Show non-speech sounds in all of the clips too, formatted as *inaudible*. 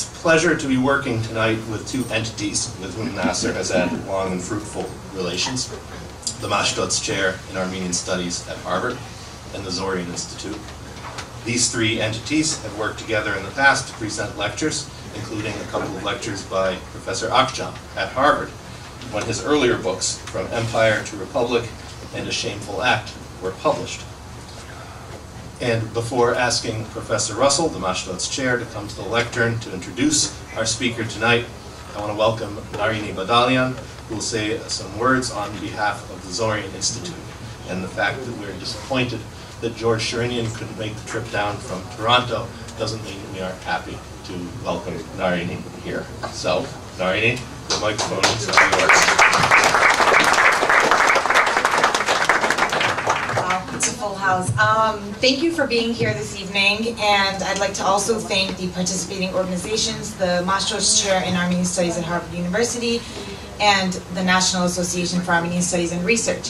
It's a pleasure to be working tonight with two entities with whom NAASR has had long and fruitful relations. The Mashtots Chair in Armenian Studies at Harvard and the Zoryan Institute. These three entities have worked together in the past to present lectures, including a couple of lectures by Professor Akçam at Harvard, when his earlier books, From Empire to Republic and A Shameful Act, were published. And before asking Professor Russell, the Mashtots chair, to come to the lectern to introduce our speaker tonight, I want to welcome Narini Badalian, who will say some words on behalf of the Zoryan Institute and the fact that we're disappointed that George Shirinian couldn't make the trip down from Toronto doesn't mean we aren't happy to welcome Narini here. So, Narini, the microphone is yours. Wow, it's a full house. Um, thank you for being here this evening, and I'd like to also thank the participating organizations, the Mashtots Chair in Armenian Studies at Harvard University, and the National Association for Armenian Studies and Research.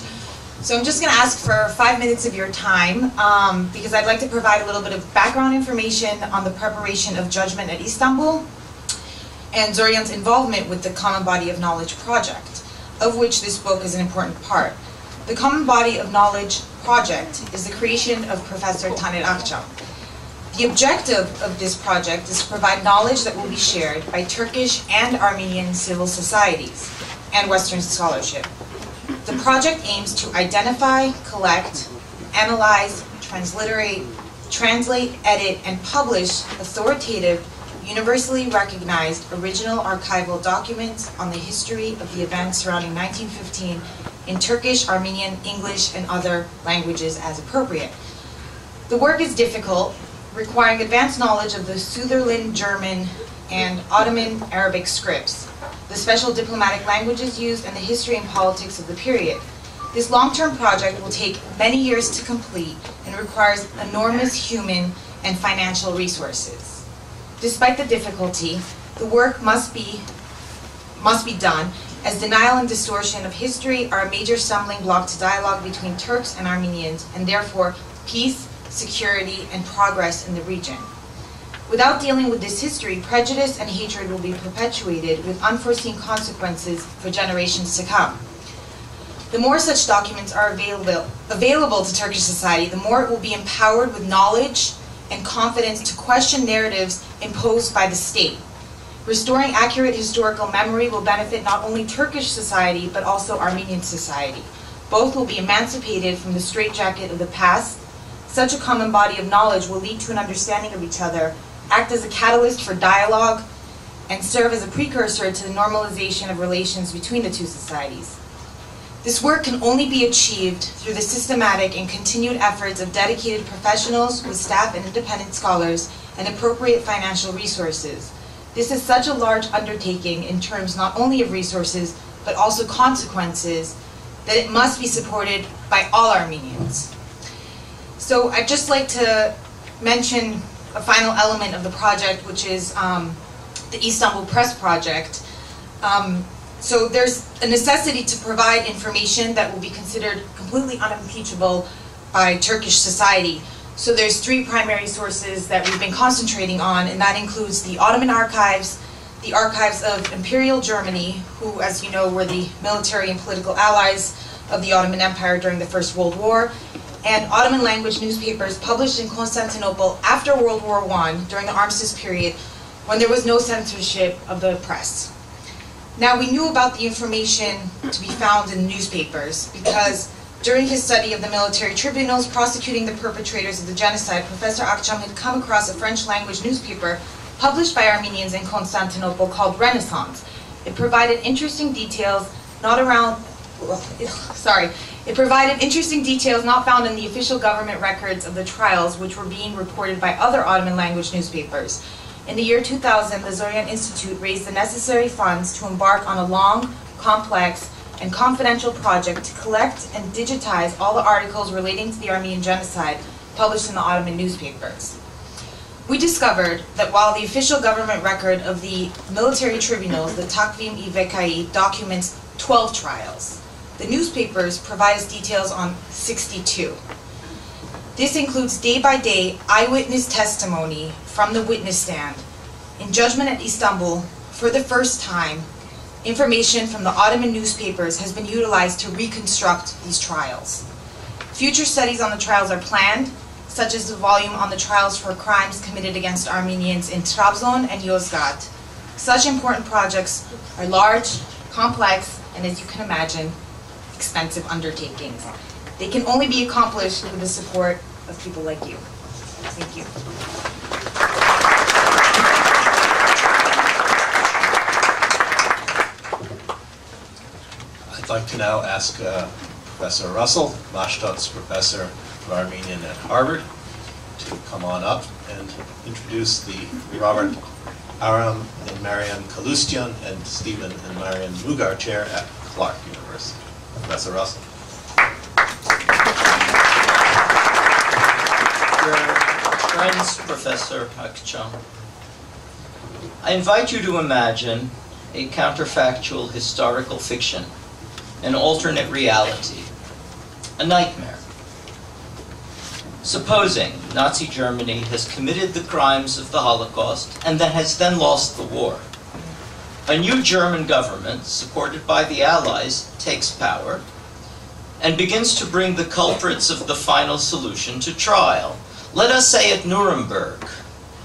So I'm just going to ask for five minutes of your time, um, because I'd like to provide a little bit of background information on the preparation of judgment at Istanbul, and Zoryan's involvement with the Common Body of Knowledge project, of which this book is an important part. The Common Body of Knowledge project is the creation of Professor Taner Akçam. The objective of this project is to provide knowledge that will be shared by Turkish and Armenian civil societies and Western scholarship. The project aims to identify, collect, analyze, transliterate, translate, edit, and publish authoritative, universally recognized original archival documents on the history of the events surrounding 1915 in Turkish, Armenian, English, and other languages as appropriate. The work is difficult, requiring advanced knowledge of the Sütterlin German and Ottoman Arabic scripts, the special diplomatic languages used, and the history and politics of the period. This long-term project will take many years to complete and requires enormous human and financial resources. Despite the difficulty, the work must be, must be done as denial and distortion of history are a major stumbling block to dialogue between Turks and Armenians, and therefore peace, security, and progress in the region. Without dealing with this history, prejudice and hatred will be perpetuated with unforeseen consequences for generations to come. The more such documents are available, available to Turkish society, the more it will be empowered with knowledge and confidence to question narratives imposed by the state. Restoring accurate historical memory will benefit not only Turkish society, but also Armenian society. Both will be emancipated from the straitjacket of the past. Such a common body of knowledge will lead to an understanding of each other, act as a catalyst for dialogue, and serve as a precursor to the normalization of relations between the two societies. This work can only be achieved through the systematic and continued efforts of dedicated professionals with staff and independent scholars and appropriate financial resources. This is such a large undertaking in terms not only of resources, but also consequences, that it must be supported by all Armenians. So I'd just like to mention a final element of the project, which is um, the Istanbul Press Project. Um, so there's a necessity to provide information that will be considered completely unimpeachable by Turkish society. So there's three primary sources that we've been concentrating on, and that includes the Ottoman archives, the archives of Imperial Germany, who, as you know, were the military and political allies of the Ottoman Empire during the First World War, and Ottoman language newspapers published in Constantinople after World War I during the armistice period when there was no censorship of the press. Now, we knew about the information to be found in newspapers because during his study of the military tribunals prosecuting the perpetrators of the genocide, Professor Akçam had come across a French language newspaper published by Armenians in Constantinople called Renaissance. It provided interesting details not around, *laughs* sorry, it provided interesting details not found in the official government records of the trials which were being reported by other Ottoman language newspapers. In the year 2000, the Zoryan Institute raised the necessary funds to embark on a long, complex, and confidential project to collect and digitize all the articles relating to the Armenian genocide published in the Ottoman newspapers. We discovered that while the official government record of the military tribunals, the Takvim-i Vekâyi, documents 12 trials, the newspapers provide us details on 62. This includes day by day eyewitness testimony from the witness stand In judgment at Istanbul, for the first time, information from the Ottoman newspapers has been utilized to reconstruct these trials. Future studies on the trials are planned, such as the volume on the trials for crimes committed against Armenians in Trabzon and Yozgat. Such important projects are large, complex, and as you can imagine, expensive undertakings. They can only be accomplished with the support of people like you. Thank you. Like to now ask uh, Professor Russell, Mashtots professor of Armenian at Harvard, to come on up and introduce the Robert Aram and Marian Kaloosdian and Stephen and Marian Mugar Chair at Clark University. Professor Russell. Friends, Professor Akçam, I invite you to imagine a counterfactual historical fiction, an alternate reality, a nightmare. Supposing Nazi Germany has committed the crimes of the Holocaust and then has then lost the war. A new German government, supported by the Allies, takes power and begins to bring the culprits of the final solution to trial. Let us say at Nuremberg,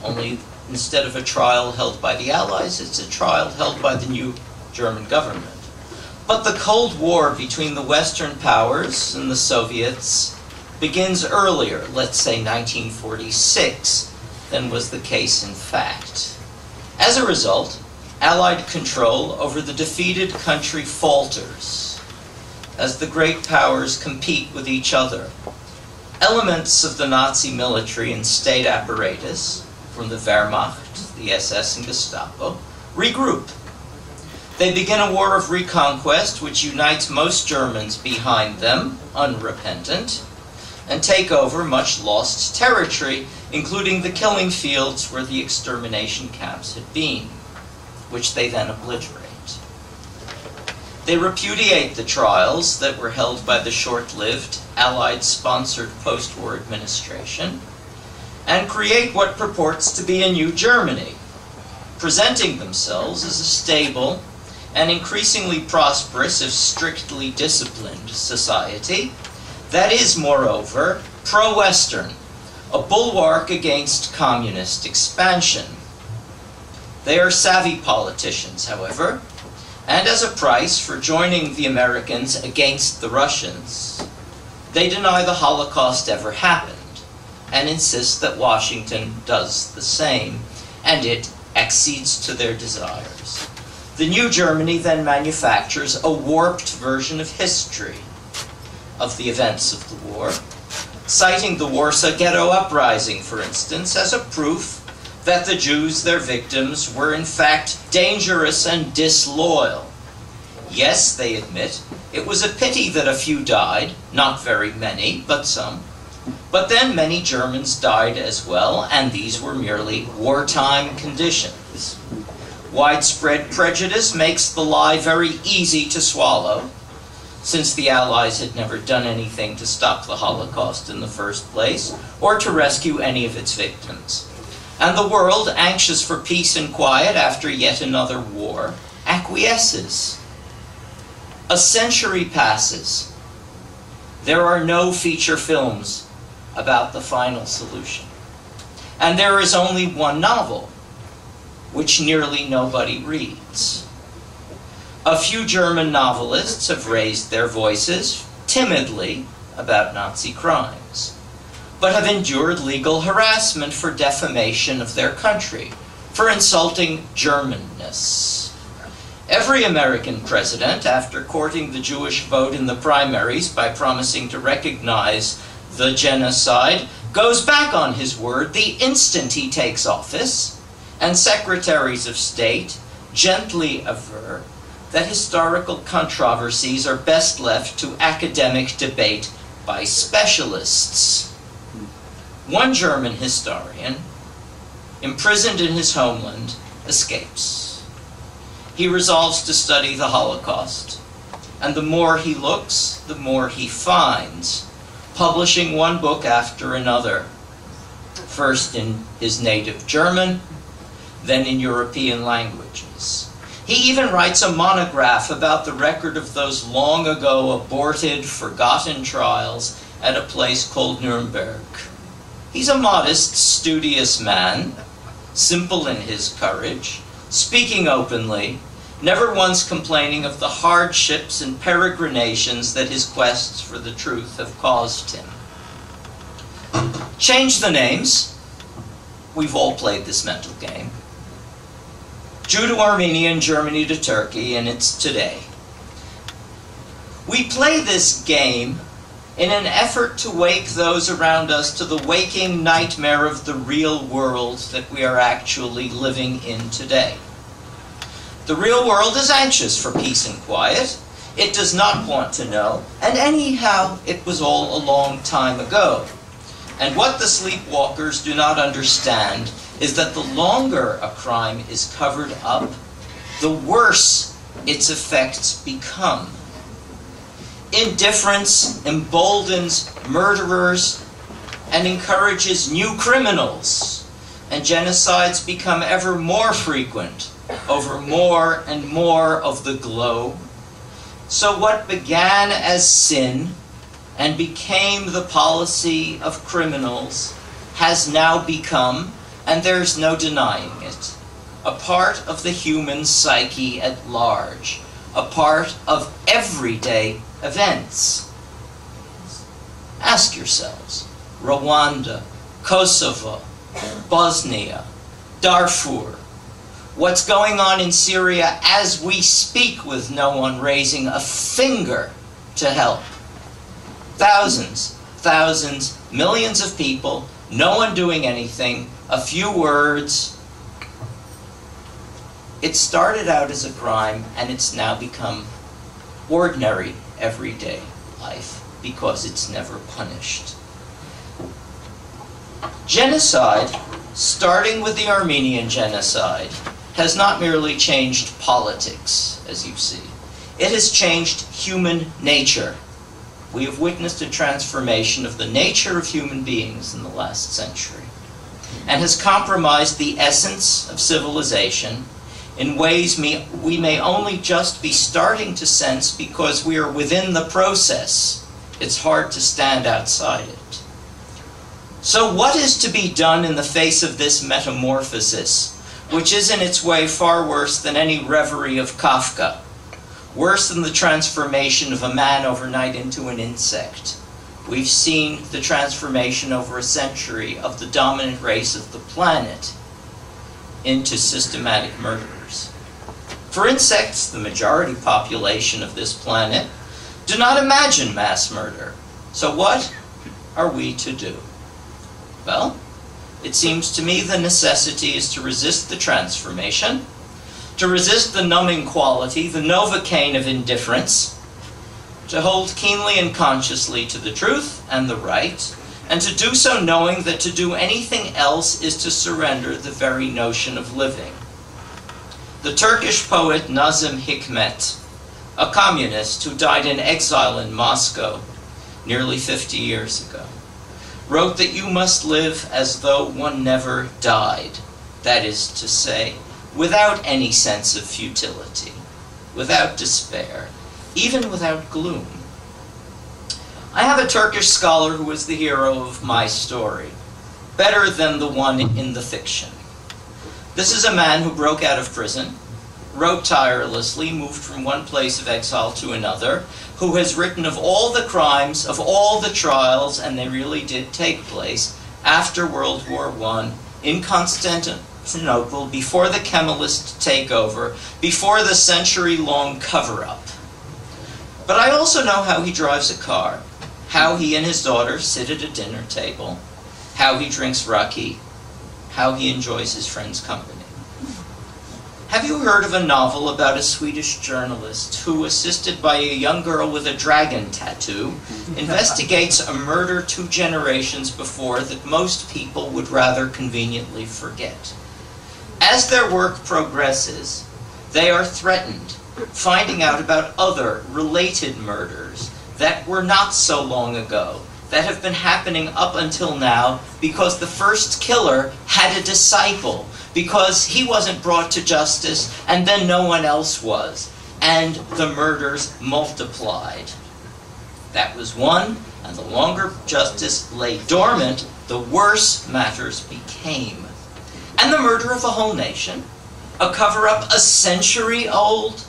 only instead of a trial held by the Allies, it's a trial held by the new German government. But the Cold War between the Western powers and the Soviets begins earlier, let's say 1946, than was the case in fact. As a result, Allied control over the defeated country falters as the great powers compete with each other. Elements of the Nazi military and state apparatus, from the Wehrmacht, the SS, and Gestapo, regroup. They begin a war of reconquest which unites most Germans behind them, unrepentant, and take over much lost territory, including the killing fields where the extermination camps had been, which they then obliterate. They repudiate the trials that were held by the short-lived, Allied-sponsored post-war administration, and create what purports to be a new Germany, presenting themselves as a stable and increasingly prosperous, if strictly disciplined, society that is, moreover, pro-Western, a bulwark against communist expansion. They are savvy politicians, however, and as a price for joining the Americans against the Russians, they deny the Holocaust ever happened and insist that Washington does the same, and it accedes to their desires. The new Germany then manufactures a warped version of history of the events of the war, citing the Warsaw Ghetto Uprising, for instance, as a proof that the Jews, their victims, were in fact dangerous and disloyal. Yes, they admit, it was a pity that a few died, not very many, but some. But then many Germans died as well, and these were merely wartime conditions. Widespread prejudice makes the lie very easy to swallow, since the Allies had never done anything to stop the Holocaust in the first place, or to rescue any of its victims. And the world, anxious for peace and quiet after yet another war, acquiesces. A century passes. There are no feature films about the final solution. And there is only one novel, which nearly nobody reads. A few German novelists have raised their voices, timidly, about Nazi crimes, but have endured legal harassment for defamation of their country, for insulting Germanness. Every American president, after courting the Jewish vote in the primaries by promising to recognize the genocide, goes back on his word the instant he takes office, and secretaries of state gently aver that historical controversies are best left to academic debate by specialists. One German historian, imprisoned in his homeland, escapes. He resolves to study the Holocaust, and the more he looks, the more he finds, publishing one book after another, first in his native German, than in European languages. He even writes a monograph about the record of those long ago aborted, forgotten trials at a place called Nuremberg. He's a modest, studious man, simple in his courage, speaking openly, never once complaining of the hardships and peregrinations that his quests for the truth have caused him. Change the names. We've all played this mental game. Jew to Armenia and Germany to Turkey, and it's today. We play this game in an effort to wake those around us to the waking nightmare of the real world that we are actually living in today. The real world is anxious for peace and quiet. It does not want to know, and anyhow, it was all a long time ago. And what the sleepwalkers do not understand is that the longer a crime is covered up, the worse its effects become. Indifference emboldens murderers and encourages new criminals, and genocides become ever more frequent over more and more of the globe. So, what began as sin and became the policy of criminals has now become, and there's no denying it, a part of the human psyche at large, a part of everyday events. Ask yourselves Rwanda, Kosovo, Bosnia, Darfur, what's going on in Syria as we speak with no one raising a finger to help. Thousands, thousands, millions of people, no one doing anything, a few words. It started out as a crime and it's now become ordinary everyday life because it's never punished. Genocide, starting with the Armenian genocide, has not merely changed politics, as you see. It has changed human nature. We have witnessed a transformation of the nature of human beings in the last century and has compromised the essence of civilization in ways we may only just be starting to sense because we are within the process. It's hard to stand outside it. So, what is to be done in the face of this metamorphosis, which is in its way far worse than any reverie of Kafka, worse than the transformation of a man overnight into an insect? We've seen the transformation over a century of the dominant race of the planet into systematic murderers. For insects, the majority population of this planet, do not imagine mass murder. So what are we to do? Well, it seems to me the necessity is to resist the transformation, to resist the numbing quality, the novocaine of indifference, to hold keenly and consciously to the truth and the right, and to do so knowing that to do anything else is to surrender the very notion of living. The Turkish poet Nazım Hikmet, a communist who died in exile in Moscow nearly 50 years ago, wrote that you must live as though one never died. That is to say, without any sense of futility, without despair, even without gloom. I have a Turkish scholar who is the hero of my story, better than the one in the fiction. This is a man who broke out of prison, wrote tirelessly, moved from one place of exile to another, who has written of all the crimes, of all the trials, and they really did take place after World War I in Constantinople, before the Kemalist takeover, before the century-long cover-up. But I also know how he drives a car, how he and his daughter sit at a dinner table, how he drinks raki, how he enjoys his friends' company. Have you heard of a novel about a Swedish journalist who, assisted by a young girl with a dragon tattoo, *laughs* investigates a murder two generations before that most people would rather conveniently forget? As their work progresses, they are threatened, finding out about other related murders that were not so long ago, that have been happening up until now because the first killer had a disciple because he wasn't brought to justice and then no one else was. And the murders multiplied. That was one, and the longer justice lay dormant, the worse matters became. And the murder of a whole nation, a cover up a century old,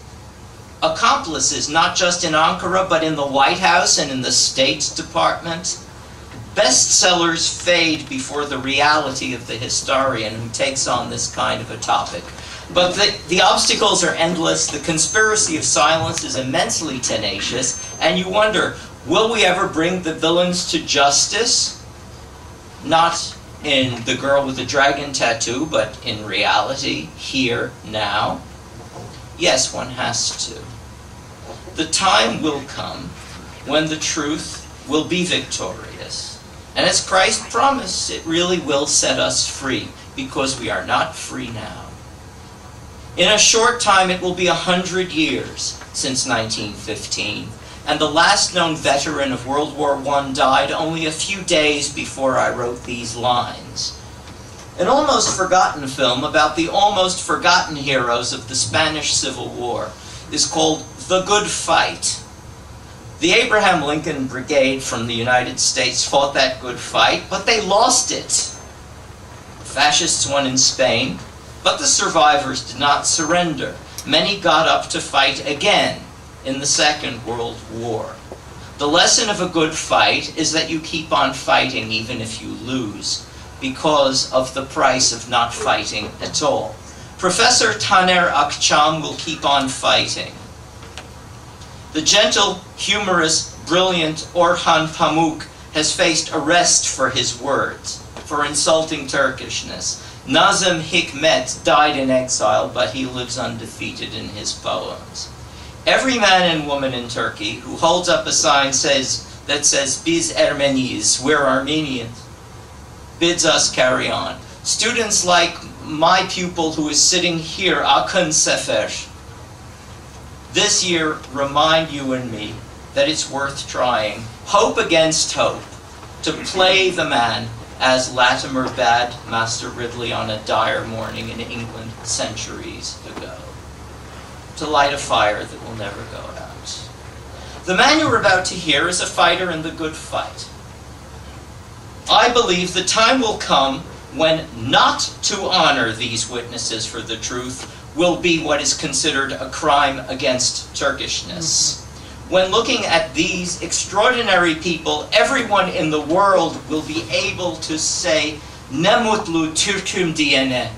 accomplices not just in Ankara but in the White House and in the State Department. Bestsellers fade before the reality of the historian who takes on this kind of a topic. But the, the obstacles are endless, the conspiracy of silence is immensely tenacious, and you wonder, will we ever bring the villains to justice? Not in The Girl with the Dragon Tattoo, but in reality, here, now. Yes, one has to. The time will come when the truth will be victorious. And as Christ promised, it really will set us free because we are not free now. In a short time, it will be a hundred years since 1915, and the last known veteran of World War I died only a few days before I wrote these lines. An almost forgotten film about the almost forgotten heroes of the Spanish Civil War is called The Good Fight. The Abraham Lincoln Brigade from the United States fought that good fight, but they lost it. Fascists won in Spain, but the survivors did not surrender. Many got up to fight again in the Second World War. The lesson of a good fight is that you keep on fighting even if you lose because of the price of not fighting at all. Professor Taner Akçam will keep on fighting. The gentle, humorous, brilliant Orhan Pamuk has faced arrest for his words, for insulting Turkishness. Nazım Hikmet died in exile, but he lives undefeated in his poems. Every man and woman in Turkey who holds up a sign says that says Biz Ermeniyiz, we're Armenians, bids us carry on. Students like my pupil who is sitting here, Akın Sefer, this year remind you and me that it's worth trying. Hope against hope to play the man as Latimer bade Master Ridley on a dire morning in England centuries ago. To light a fire that will never go out. The man you're about to hear is a fighter in the good fight. I believe the time will come when not to honor these witnesses for the truth will be what is considered a crime against Turkishness. Mm-hmm. When looking at these extraordinary people, everyone in the world will be able to say, Nemutlu Türküm diyene.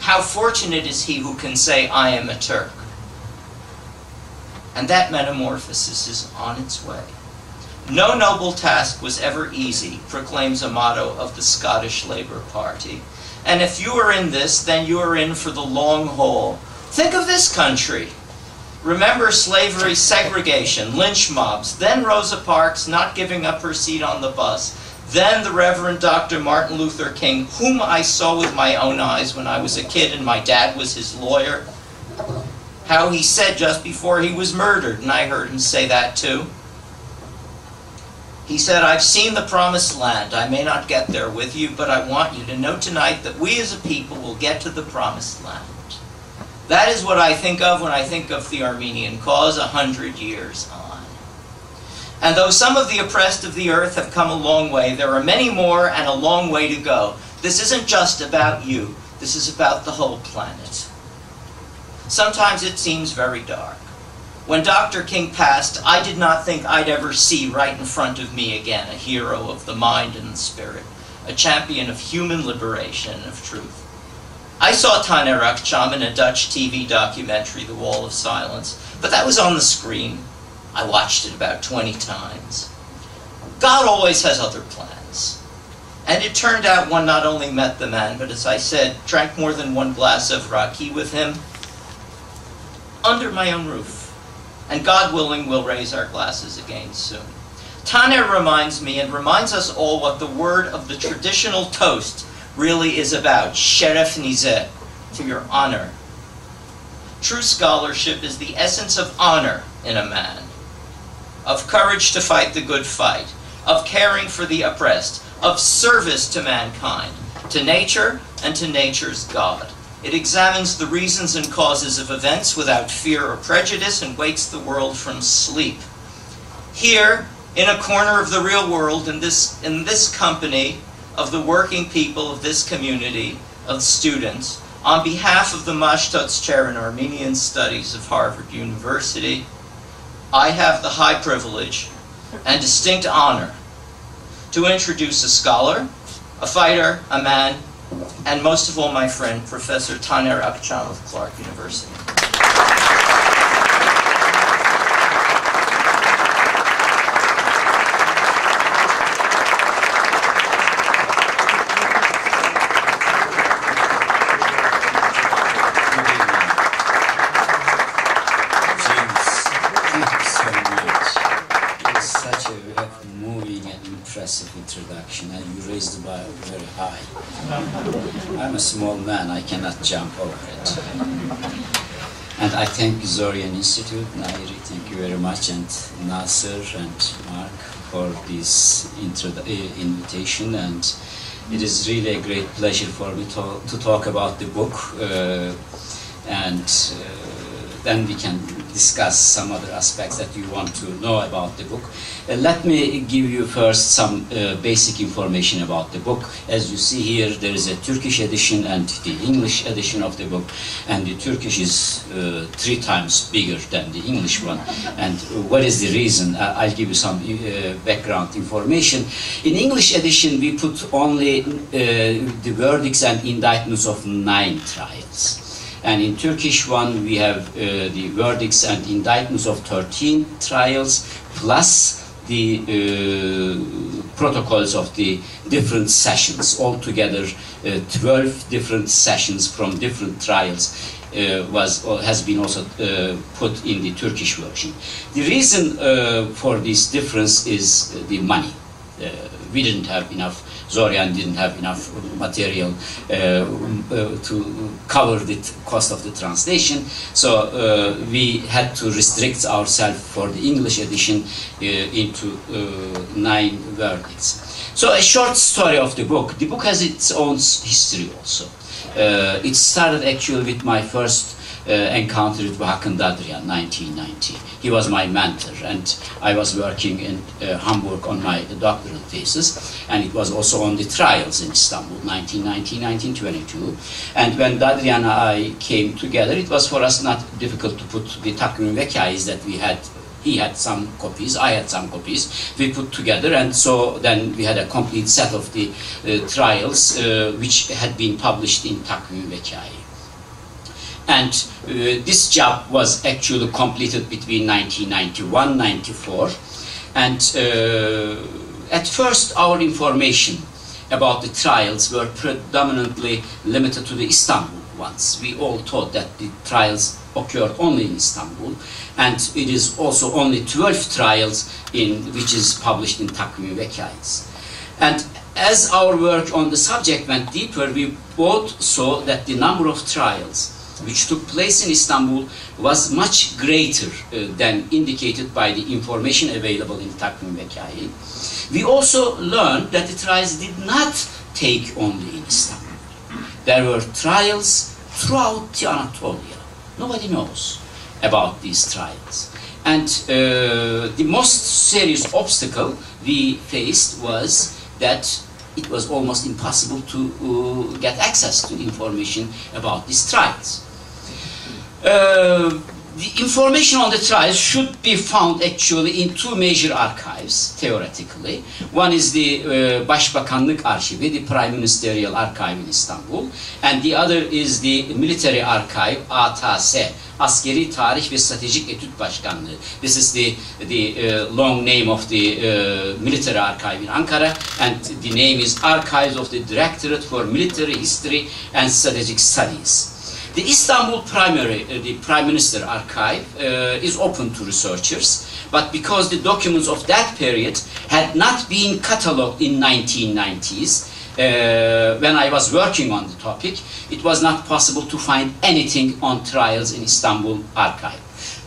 How fortunate is he who can say, I am a Turk. And that metamorphosis is on its way. No noble task was ever easy, proclaims a motto of the Scottish Labour Party. And if you are in this, then you are in for the long haul. Think of this country. Remember slavery, segregation, lynch mobs, then Rosa Parks not giving up her seat on the bus, then the Reverend Dr. Martin Luther King, whom I saw with my own eyes when I was a kid and my dad was his lawyer. How he said just before he was murdered, and I heard him say that too. He said, I've seen the promised land. I may not get there with you, but I want you to know tonight that we as a people will get to the promised land. That is what I think of when I think of the Armenian cause a hundred years on. And though some of the oppressed of the earth have come a long way, there are many more and a long way to go. This isn't just about you. This is about the whole planet. Sometimes it seems very dark. When Dr. King passed, I did not think I'd ever see right in front of me again a hero of the mind and the spirit, a champion of human liberation and of truth. I saw Taner Akçam in a Dutch TV documentary, The Wall of Silence, but that was on the screen. I watched it about 20 times. God always has other plans. And it turned out one not only met the man, but as I said, drank more than one glass of raki with him under my own roof and God willing, we'll raise our glasses again soon. Taner reminds me and reminds us all what the word of the traditional toast really is about. Sheref nizeh, for your honor. True scholarship is the essence of honor in a man, of courage to fight the good fight, of caring for the oppressed, of service to mankind. to nature and to nature's God. It examines the reasons and causes of events without fear or prejudice and wakes the world from sleep. Here, in a corner of the real world, in this, in this company of the working people of this community, of students, on behalf of the Mashtots Chair in Armenian Studies of Harvard University, I have the high privilege and distinct honor to introduce a scholar, a fighter, a man, and most of all my friend, Professor Taner Akçam of Clark University. introduction and you raised the bar very high. I'm a small man, I cannot jump over it. And I thank Zoryan Institute, Nairi, thank you very much, and NAASR and Mark for this uh, invitation. And it is really a great pleasure for me to, to talk about the book. Uh, and uh, then we can discuss some other aspects that you want to know about the book. Uh, let me give you first some uh, basic information about the book. As you see here, there is a Turkish edition and the English edition of the book, and the Turkish is uh, three times bigger than the English one. And what is the reason? I'll give you some uh, background information. In English edition, we put only uh, the verdicts and indictments of nine trials. And in Turkish one, we have uh, the verdicts and indictments of 13 trials, plus the uh, protocols of the different sessions. Altogether, uh, 12 different sessions from different trials uh, was uh, has been also uh, put in the Turkish version. The reason uh, for this difference is the money. we didn't have enough Zoryan didn't have enough material uh, uh, to cover the cost of the translation. So uh, we had to restrict ourselves for the English edition into nine verdicts. So a short story of the book. The book has its own history also. It started actually with my first uh, encounter with Dadrian, 1990. He was my mentor, and I was working in uh, Hamburg on my doctoral thesis, and it was also on the trials in Istanbul, 1990, 1922. And when Dadrian and I came together, it was for us not difficult to put the Takvim Vekâyis that we had he had some copies, I had some copies. We put together, and so then we had a complete set of the uh, trials uh, which had been published in Takvim Vekâyi. And uh, this job was actually completed between 1991-94. And uh, at first our information about the trials were predominantly limited to the Istanbul ones. We all thought that the trials occurred only in Istanbul, and it is also only 12 trials in which is published in Takvim Vekâyis. And as our work on the subject went deeper, we both saw that the number of trials which took place in Istanbul was much greater uh, than indicated by the information available in Takvim Vekâyi. We also learned that the trials did not take only in Istanbul. There were trials throughout the Anatolia. Nobody knows about these trials. And uh, the most serious obstacle we faced was that it was almost impossible to uh, get access to information about these trials. Uh, the information on the trials should be found actually in two major archives, theoretically. One is the uh, Başbakanlık Arşivi, the Prime Ministerial Archive in Istanbul, and the other is the Military Archive, ATS, Askeri Tarih ve Stratejik Etüt Başkanlığı. This is the, the uh, long name of the uh, Military Archive in Ankara, and the name is Archives of the Directorate for Military History and Strategic Studies. The Istanbul Primary, uh, the Prime Minister Archive, uh, is open to researchers, but because the documents of that period had not been catalogued in 1990s, uh, when I was working on the topic, it was not possible to find anything on trials in Istanbul archive.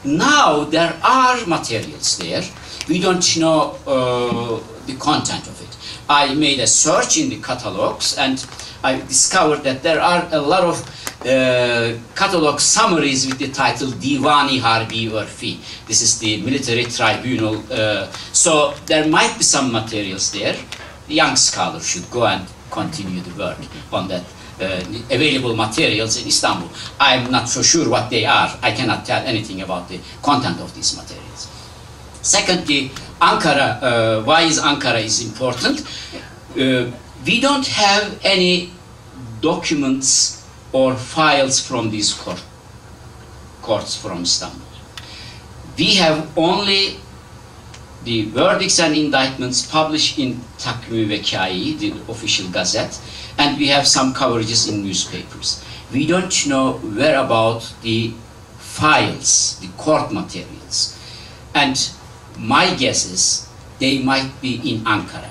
Now there are materials there. We don't know uh, the content of it. I made a search in the catalogs and I discovered that there are a lot of uh, catalog summaries with the title Divani Harbi Urfi. This is the military tribunal. Uh, so there might be some materials there. The young scholar should go and continue the work on that uh, available materials in Istanbul. I'm not so sure what they are. I cannot tell anything about the content of these materials. Secondly, Ankara, uh, why is Ankara is important? Uh, we don't have any documents or files from these court, courts from Istanbul. We have only the verdicts and indictments published in Takvim Vekâyi, the official gazette, and we have some coverages in newspapers. We don't know where about the files, the court materials. And my guess is they might be in Ankara.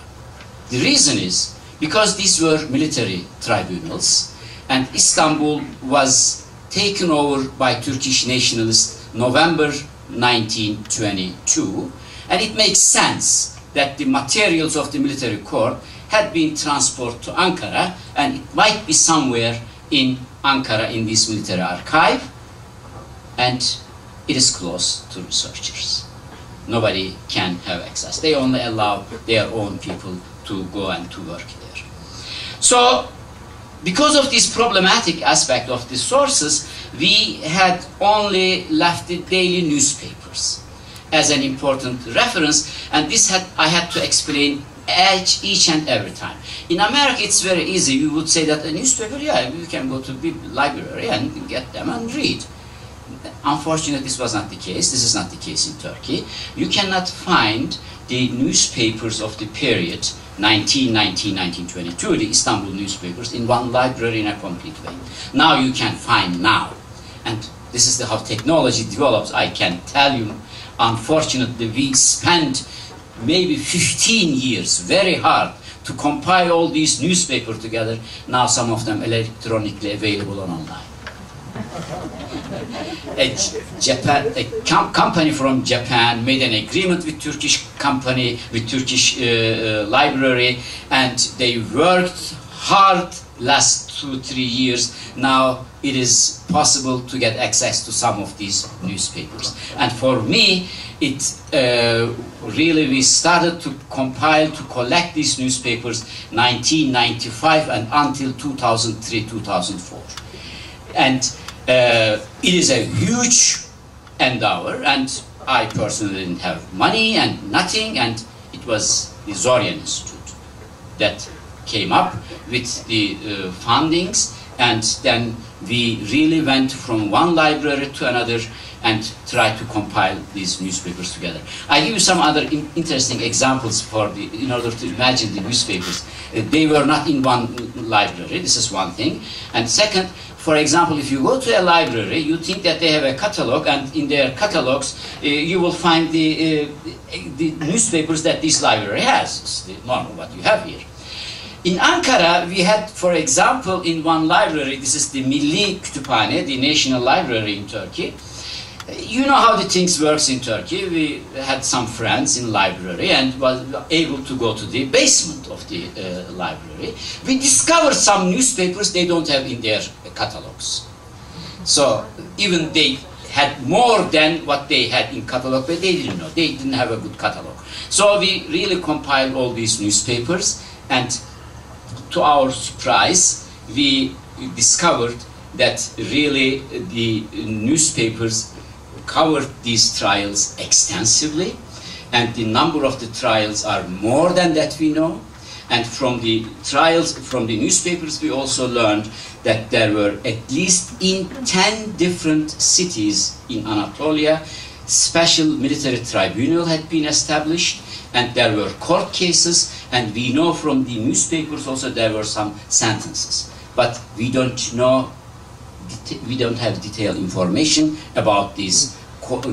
The reason is because these were military tribunals and Istanbul was taken over by Turkish nationalists November 1922 and it makes sense that the materials of the military court had been transported to Ankara and it might be somewhere in Ankara in this military archive and it is closed to researchers. Nobody can have access. They only allow their own people to go and to work there. So because of this problematic aspect of the sources, we had only left the daily newspapers as an important reference, and this had I had to explain each, each and every time. In America, it's very easy. You would say that a newspaper, yeah, you can go to the library and get them and read. Unfortunately, this was not the case. This is not the case in Turkey. You cannot find the newspapers of the period 1919, 1922, the Istanbul newspapers, in one library in a complete way. Now you can find now. And this is the, how technology develops. I can tell you, unfortunately, we spent maybe 15 years very hard to compile all these newspapers together. Now some of them electronically available on online. A, Japan, a com company from Japan made an agreement with Turkish company, with Turkish uh, uh, library, and they worked hard last two, three years. Now it is possible to get access to some of these newspapers. And for me, it uh, really we started to compile to collect these newspapers 1995 and until 2003 2004 and uh, it is a huge endeavor and I personally didn't have money and nothing and it was the Zoryan Institute that came up with the uh, fundings and then we really went from one library to another and tried to compile these newspapers together. I give you some other in interesting examples for the, in order to imagine the newspapers. Uh, they were not in one library, this is one thing. And second, for example, if you go to a library, you think that they have a catalog, and in their catalogs, uh, you will find the, uh, the newspapers that this library has. It's the normal what you have here. In Ankara, we had, for example, in one library, this is the Milli Kütüphane, the National Library in Turkey. You know how the things works in Turkey. We had some friends in library and was able to go to the basement of the uh, library. We discovered some newspapers they don't have in their catalogs. So even they had more than what they had in catalog, but they didn't know. They didn't have a good catalog. So we really compiled all these newspapers and to our surprise, we discovered that really the newspapers covered these trials extensively, and the number of the trials are more than that we know. And from the trials, from the newspapers, we also learned that there were at least in 10 different cities in Anatolia, special military tribunal had been established, and there were court cases, and we know from the newspapers also there were some sentences. But we don't know, we don't have detailed information about these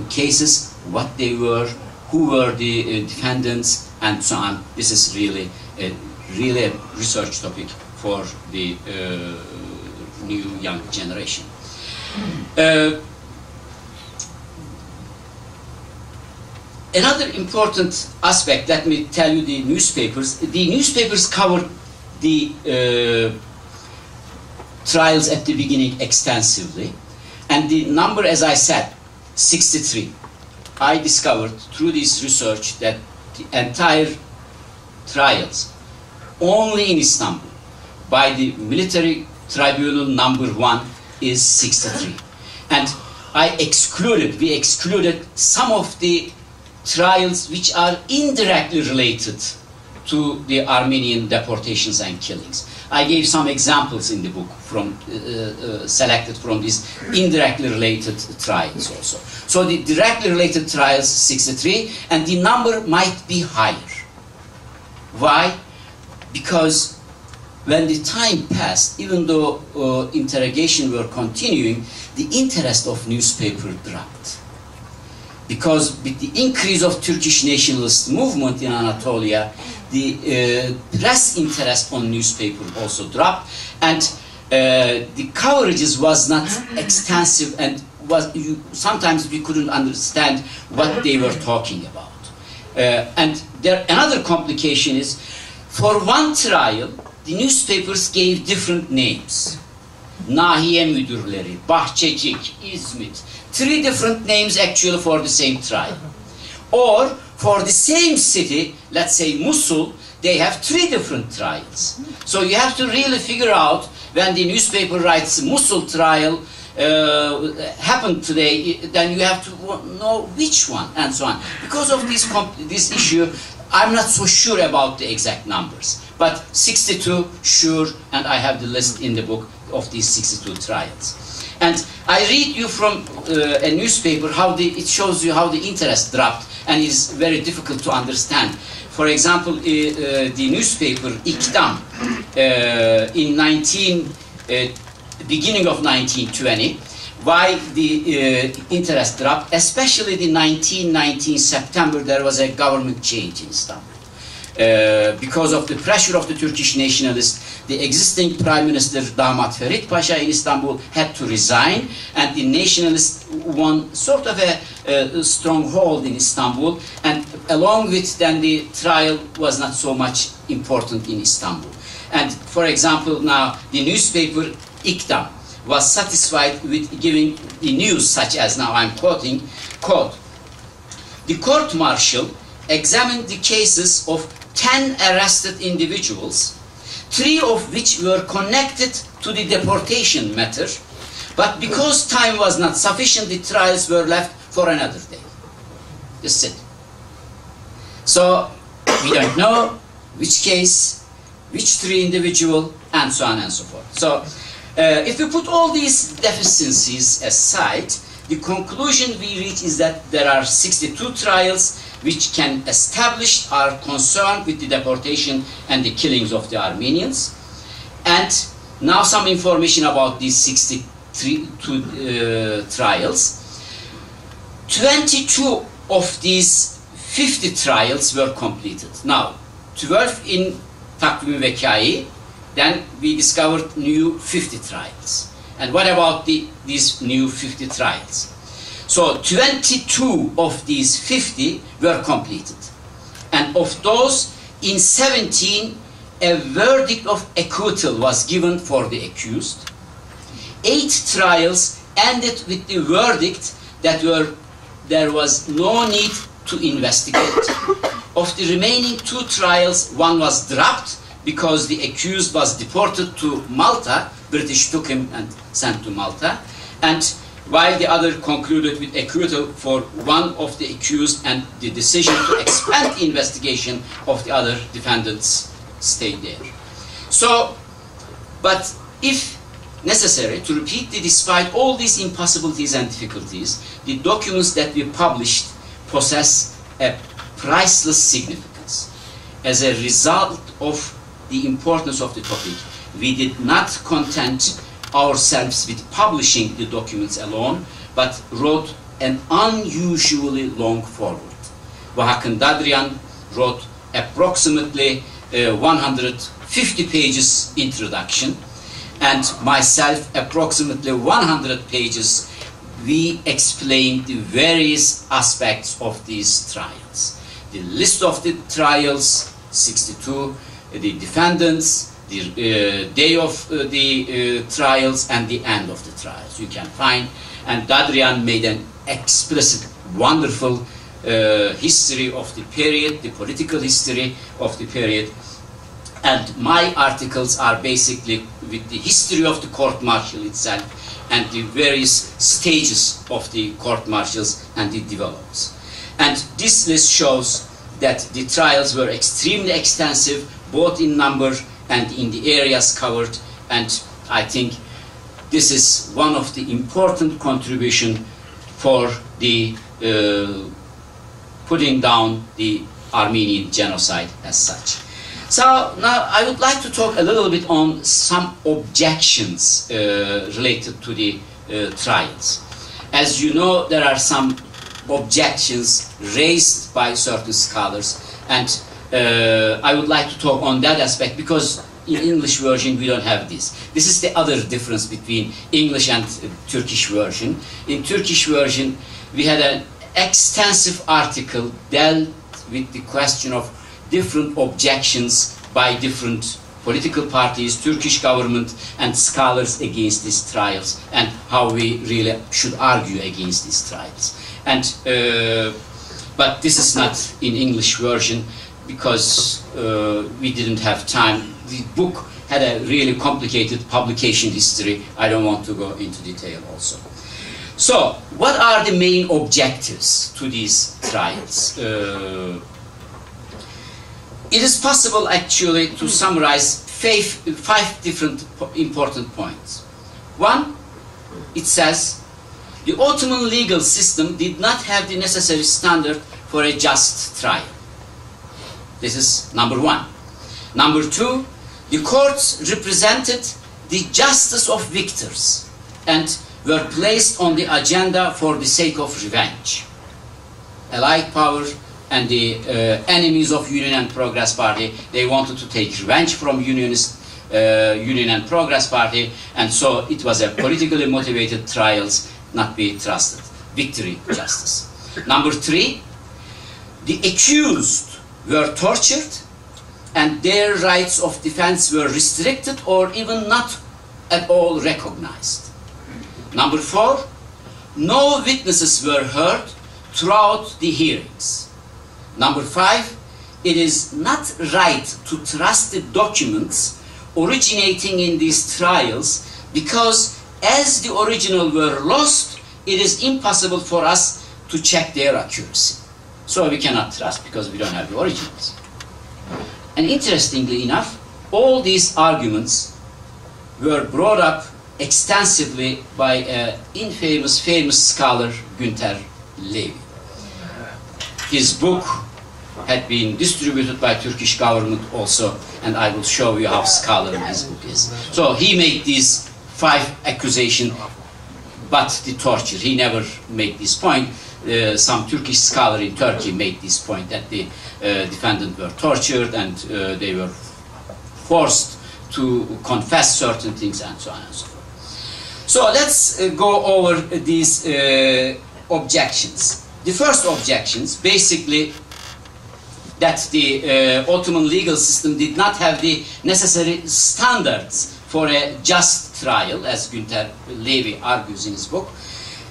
cases, what they were, who were the uh, defendants, and so on. This is really a, really a research topic for the uh, new young generation. Uh, another important aspect, let me tell you the newspapers. The newspapers covered the uh, trials at the beginning extensively. And the number, as I said, 63. I discovered through this research that the entire trials only in Istanbul by the military tribunal number one is 63. And I excluded, we excluded some of the trials which are indirectly related to the Armenian deportations and killings. I gave some examples in the book from uh, uh, selected from these indirectly related trials also. So the directly related trials 63 and the number might be higher. Why? Because when the time passed, even though uh, interrogation were continuing, the interest of newspaper dropped. Because with the increase of Turkish nationalist movement in Anatolia, the uh, press interest on newspaper also dropped, and uh, the coverages was not *laughs* extensive, and was you, sometimes we couldn't understand what they were talking about. Uh, and there another complication is, for one trial, the newspapers gave different names. Nahiye müdürleri, Bahçecik, İzmit. Three different names actually for the same trial. Or for the same city, let's say Musul, they have three different trials. So you have to really figure out when the newspaper writes Musul trial uh, happened today, then you have to know which one and so on. Because of this, this issue, I'm not so sure about the exact numbers. But 62, sure, and I have the list in the book of these 62 trials. And I read you from uh, a newspaper how the, it shows you how the interest dropped and it's very difficult to understand. For example, uh, uh, the newspaper İkdam uh, in 19, uh, beginning of 1920, why the interest dropped, especially the 1919 September, there was a government change in Istanbul. Uh, because of the pressure of the Turkish nationalists, the existing Prime Minister Damat Ferit Pasha in Istanbul had to resign, and the nationalists won sort of a, a stronghold in Istanbul, and along with then the trial was not so much important in Istanbul. And for example, now the newspaper İkdam was satisfied with giving the news such as now I'm quoting, quote, the court martial examined the cases of 10 arrested individuals, three of which were connected to the deportation matter, but because time was not sufficient, the trials were left for another day. That's it. So, we don't know which case, which three individual, and so on and so forth. So, uh, if we put all these deficiencies aside, the conclusion we reach is that there are 62 trials which can establish our concern with the deportation and the killings of the Armenians. And now some information about these 63 uh, trials. 22 of these 50 trials were completed. Now, 12 in Takvim Vekâyi, then we discovered new 50 trials. And what about the, these new 50 trials? So 22 of these 50 were completed. And of those, in 17, a verdict of acquittal was given for the accused. Eight trials ended with the verdict that were, there was no need to investigate. Of the remaining two trials, one was dropped because the accused was deported to Malta. British took him and sent to Malta. And while the other concluded with acquittal for one of the accused and the decision to expand the investigation of the other defendants stayed there. So, but if necessary to repeat the, despite all these impossibilities and difficulties, the documents that we published possess a priceless significance. As a result of the importance of the topic, we did not content ourselves with publishing the documents alone, but wrote an unusually long foreword. Vahakn Dadrian wrote approximately uh, 150 pages introduction, and myself approximately 100 pages. We explained the various aspects of these trials. The list of the trials, 62, the defendants, the uh, day of uh, the uh, trials and the end of the trials. You can find, and Dadrian made an explicit, wonderful uh, history of the period, the political history of the period. And my articles are basically with the history of the court martial itself and the various stages of the court martials and the developments. And this list shows that the trials were extremely extensive, both in number and in the areas covered. And I think this is one of the important contribution for the uh, putting down the Armenian genocide as such. So now I would like to talk a little bit on some objections uh, related to the uh, trials. As you know, there are some objections raised by certain scholars, and uh, I would like to talk on that aspect because in English version we don't have this. This is the other difference between English and Turkish version. In Turkish version, we had an extensive article dealt with the question of different objections by different political parties, Turkish government, and scholars against these trials, and how we really should argue against these trials. And uh, but this is not in English version because uh, we didn't have time. The book had a really complicated publication history. I don't want to go into detail also. So, what are the main objectives to these trials? Uh, it is possible actually to summarize five, five different important points. One, it says the Ottoman legal system did not have the necessary standard for a just trial. This is number one. Number two, the courts represented the justice of victors and were placed on the agenda for the sake of revenge. Allied power and the uh, enemies of Union and Progress Party, they wanted to take revenge from Unionist uh, Union and Progress Party, and so it was a politically motivated trials, not be trusted. Victory, justice. Number three, the accused were tortured and their rights of defense were restricted or even not at all recognized. Number four, no witnesses were heard throughout the hearings. Number five, it is not right to trust the documents originating in these trials because as the original were lost, it is impossible for us to check their accuracy. So we cannot trust because we don't have the originals. And interestingly enough, all these arguments were brought up extensively by an infamous, famous scholar, Günter Lewy. His book had been distributed by Turkish government also, and I will show you how scholarly his book is. So he made these five accusations, but the torture. He never made this point. Uh, some Turkish scholar in Turkey made this point that the uh, defendants were tortured and uh, they were forced to confess certain things and so on and so forth. So let's uh, go over these uh, objections. The first objections basically that the uh, Ottoman legal system did not have the necessary standards for a just trial, as Günter Lewy argues in his book.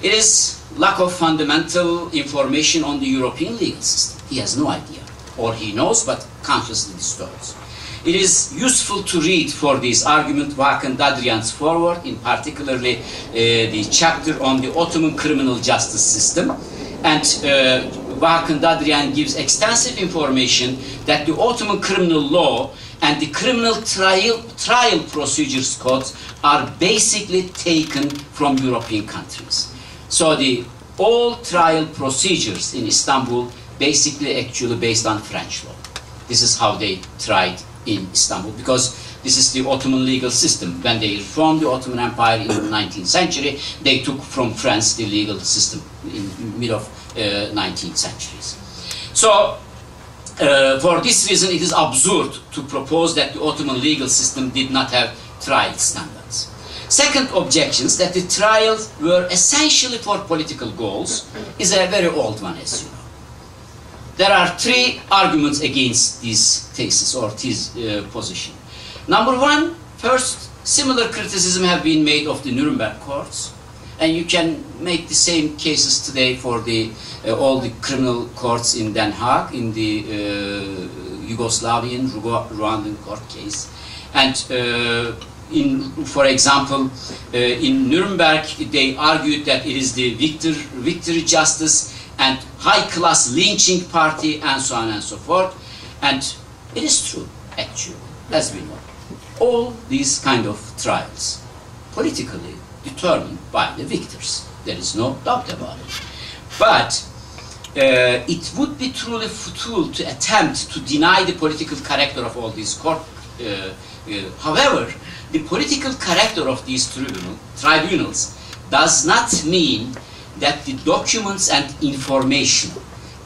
It is lack of fundamental information on the European legal system. He has no idea, or he knows but consciously distorts. It is useful to read for this argument Vahakn Dadrian's foreword, in particularly uh, the chapter on the Ottoman criminal justice system. And uh, Dadrian gives extensive information that the Ottoman criminal law and the criminal trial, trial procedures codes are basically taken from European countries. So the all trial procedures in Istanbul basically actually based on French law. This is how they tried in Istanbul because this is the Ottoman legal system. When they reformed the Ottoman Empire in the 19th century, they took from France the legal system in mid of uh, 19th centuries. So uh, for this reason, it is absurd to propose that the Ottoman legal system did not have trial standards. Second objections that the trials were essentially for political goals is a very old one, as you know. There are three arguments against this thesis or this uh, position. Number one, first, similar criticism have been made of the Nuremberg courts, and you can make the same cases today for the uh, all the criminal courts in Den Haag, in the uh, Yugoslavian Rwandan court case, and uh, in, for example, uh, in Nuremberg, they argued that it is the victor, victory justice and high-class lynching party and so on and so forth. And it is true, actually, as we know. All these kind of trials, politically determined by the victors. There is no doubt about it. But uh, it would be truly futile to attempt to deny the political character of all these court. Uh, uh, however, the political character of these tribunal, tribunals does not mean that the documents and information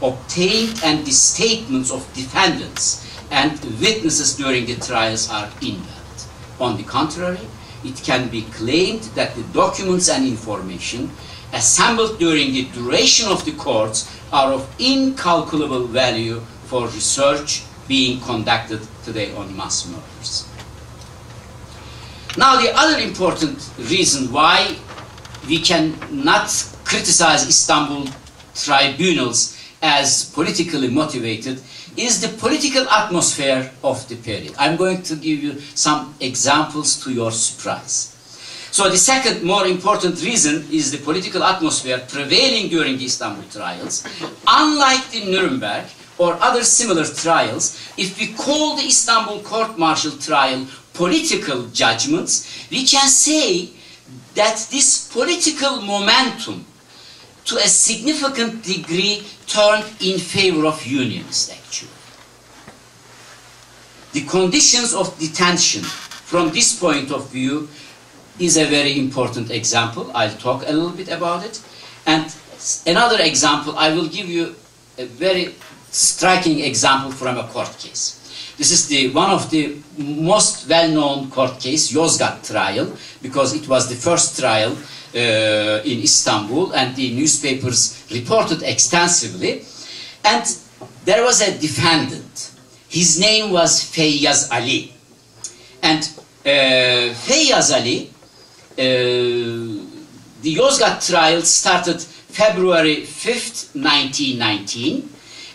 obtained and the statements of defendants and witnesses during the trials are invalid. On the contrary, it can be claimed that the documents and information assembled during the duration of the courts are of incalculable value for research being conducted today on mass murders. Now, the other important reason why we cannot criticize Istanbul tribunals as politically motivated is the political atmosphere of the period. I'm going to give you some examples to your surprise. So the second more important reason is the political atmosphere prevailing during the Istanbul trials. Unlike the Nuremberg or other similar trials, if we call the Istanbul court-martial trial political judgments, we can say that this political momentum to a significant degree turned in favor of unionists actually. The conditions of detention from this point of view is a very important example. I'll talk a little bit about it. And another example, I will give you a very striking example from a court case. This is the one of the most well-known court case, Yozgat trial, because it was the first trial uh, in Istanbul and the newspapers reported extensively. And there was a defendant. His name was Feyyaz Ali. And uh, Feyyaz Ali, uh, the Yozgat trial started February 5th, 1919.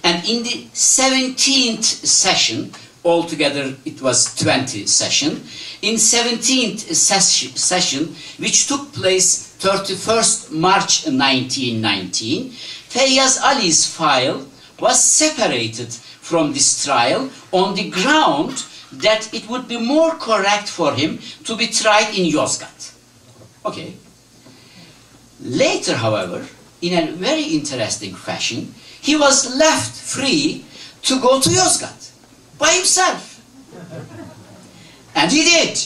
And in the 17th session, altogether it was 20 session. In 17th ses session, which took place 31st March 1919, Feyyaz Ali's file was separated from this trial on the ground that it would be more correct for him to be tried in Yozgat. Okay. Later, however, in a very interesting fashion, he was left free to go to Yozgat by himself. And he did.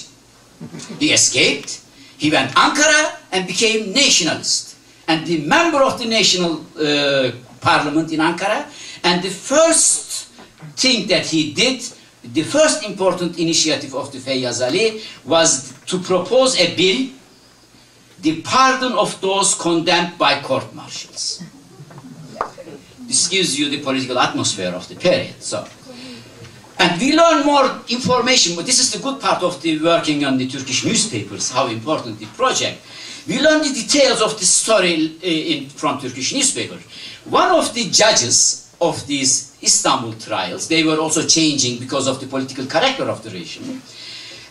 He escaped. He went Ankara and became nationalist. And the member of the national uh, parliament in Ankara. And the first thing that he did, the first important initiative of the Feyyaz Ali was to propose a bill, the pardon of those condemned by court martials. This gives you the political atmosphere of the period. So, and we learn more information, but this is the good part of the working on the Turkish newspapers, how important the project. We learn the details of the story uh, in, from Turkish newspaper. One of the judges of these Istanbul trials, they were also changing because of the political character of the regime,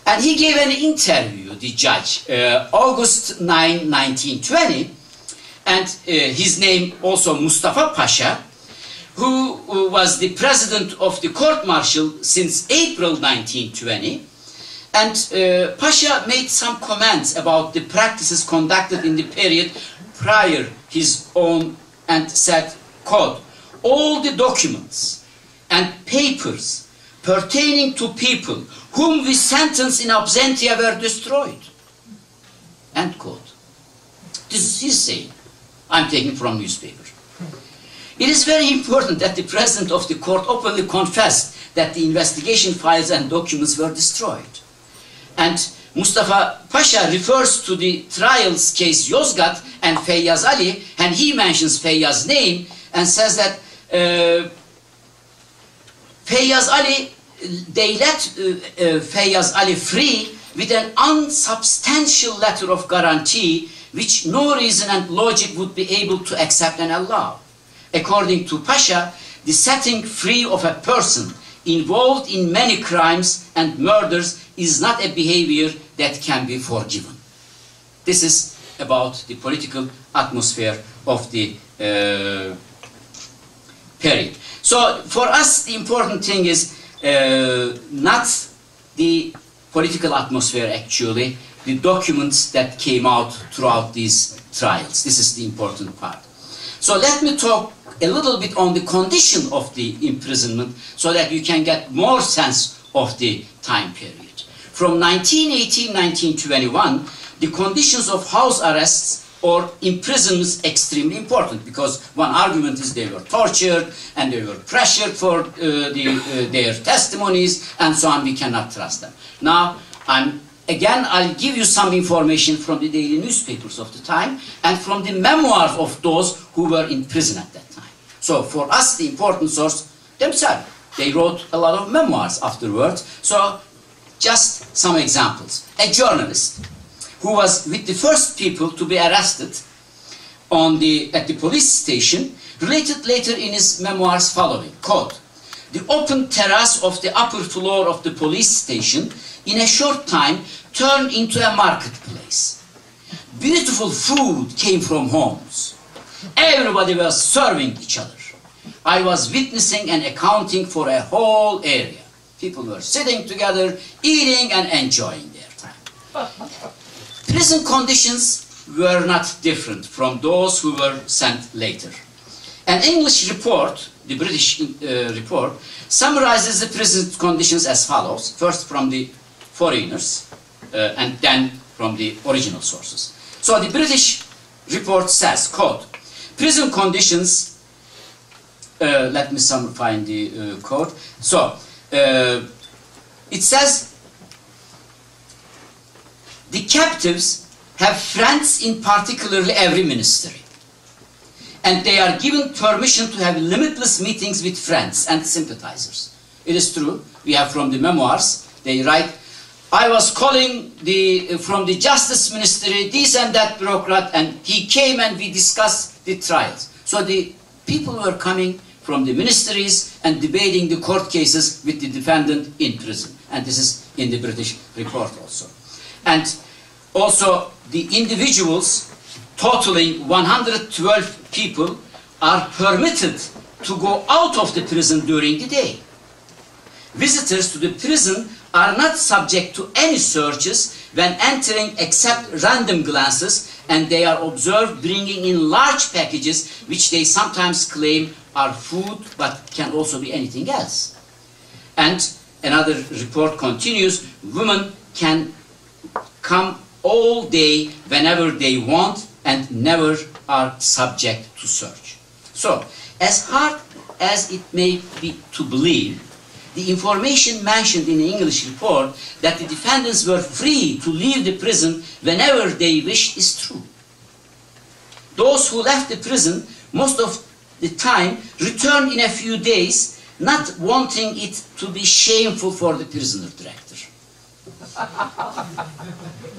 and he gave an interview, the judge, uh, August 9, 1920, and uh, his name also Mustafa Pasha, who was the president of the court-martial since April 1920. And uh, Pasha made some comments about the practices conducted in the period prior his own and said, quote, all the documents and papers pertaining to people whom we sentenced in absentia were destroyed. End quote. This is his saying. I'm taking from newspaper. It is very important that the president of the court openly confessed that the investigation files and documents were destroyed. And Mustafa Pasha refers to the trials case Yozgat and Feyyaz Ali, and he mentions Feyyaz's name and says that uh, Feyyaz Ali they let uh, uh, Feyyaz Ali free with an unsubstantial letter of guarantee which no reason and logic would be able to accept and allow. According to Pasha, the setting free of a person involved in many crimes and murders is not a behavior that can be forgiven. This is about the political atmosphere of the uh, period. So for us, the important thing is uh, not the political atmosphere actually, the documents that came out throughout these trials. This is the important part. So let me talk a little bit on the condition of the imprisonment so that you can get more sense of the time period. From 1918-1921, the conditions of house arrests or imprisonments extremely important because one argument is they were tortured and they were pressured for uh, the, uh, their testimonies and so on. We cannot trust them. Now, I'm again, I'll give you some information from the daily newspapers of the time and from the memoirs of those who were in prison at that. So for us, the important source themselves. They wrote a lot of memoirs afterwards. So just some examples. A journalist who was with the first people to be arrested on the, at the police station, related later in his memoirs following, quote, the open terrace of the upper floor of the police station in a short time turned into a marketplace. Beautiful food came from homes. Everybody was serving each other. I was witnessing and accounting for a whole area. People were sitting together, eating and enjoying their time. Prison conditions were not different from those who were sent later. An English report, the British uh, report, summarizes the prison conditions as follows. First from the foreigners, uh, and then from the original sources. So the British report says, quote, prison conditions, uh, let me find the uh, quote. So, uh, it says the captives have friends in particularly every ministry. And they are given permission to have limitless meetings with friends and sympathizers. It is true. We have from the memoirs, they write, I was calling the, uh, from the justice ministry, this and that bureaucrat, and he came and we discussed the trials. So the people were coming from the ministries and debating the court cases with the defendant in prison. And this is in the British report also. And also, the individuals, totaling 112 people, are permitted to go out of the prison during the day. Visitors to the prison are not subject to any searches when entering except random glances and they are observed bringing in large packages which they sometimes claim are food but can also be anything else. And another report continues, women can come all day whenever they want and never are subject to search. So, as hard as it may be to believe, the information mentioned in the English report that the defendants were free to leave the prison whenever they wished is true. Those who left the prison most of the time returned in a few days, not wanting it to be shameful for the prisoner director. *laughs*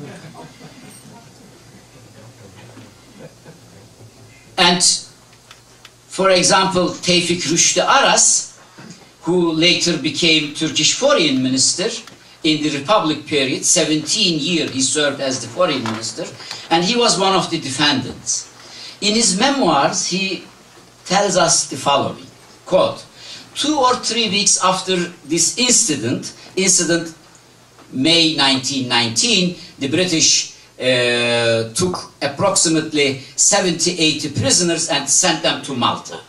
And for example, Tevfik Rüştü Aras, who later became Turkish foreign minister in the Republic period, 17 years he served as the foreign minister, and he was one of the defendants. In his memoirs, he tells us the following, quote, two or three weeks after this incident, incident May 1919, the British uh, took approximately 70, 80 prisoners and sent them to Malta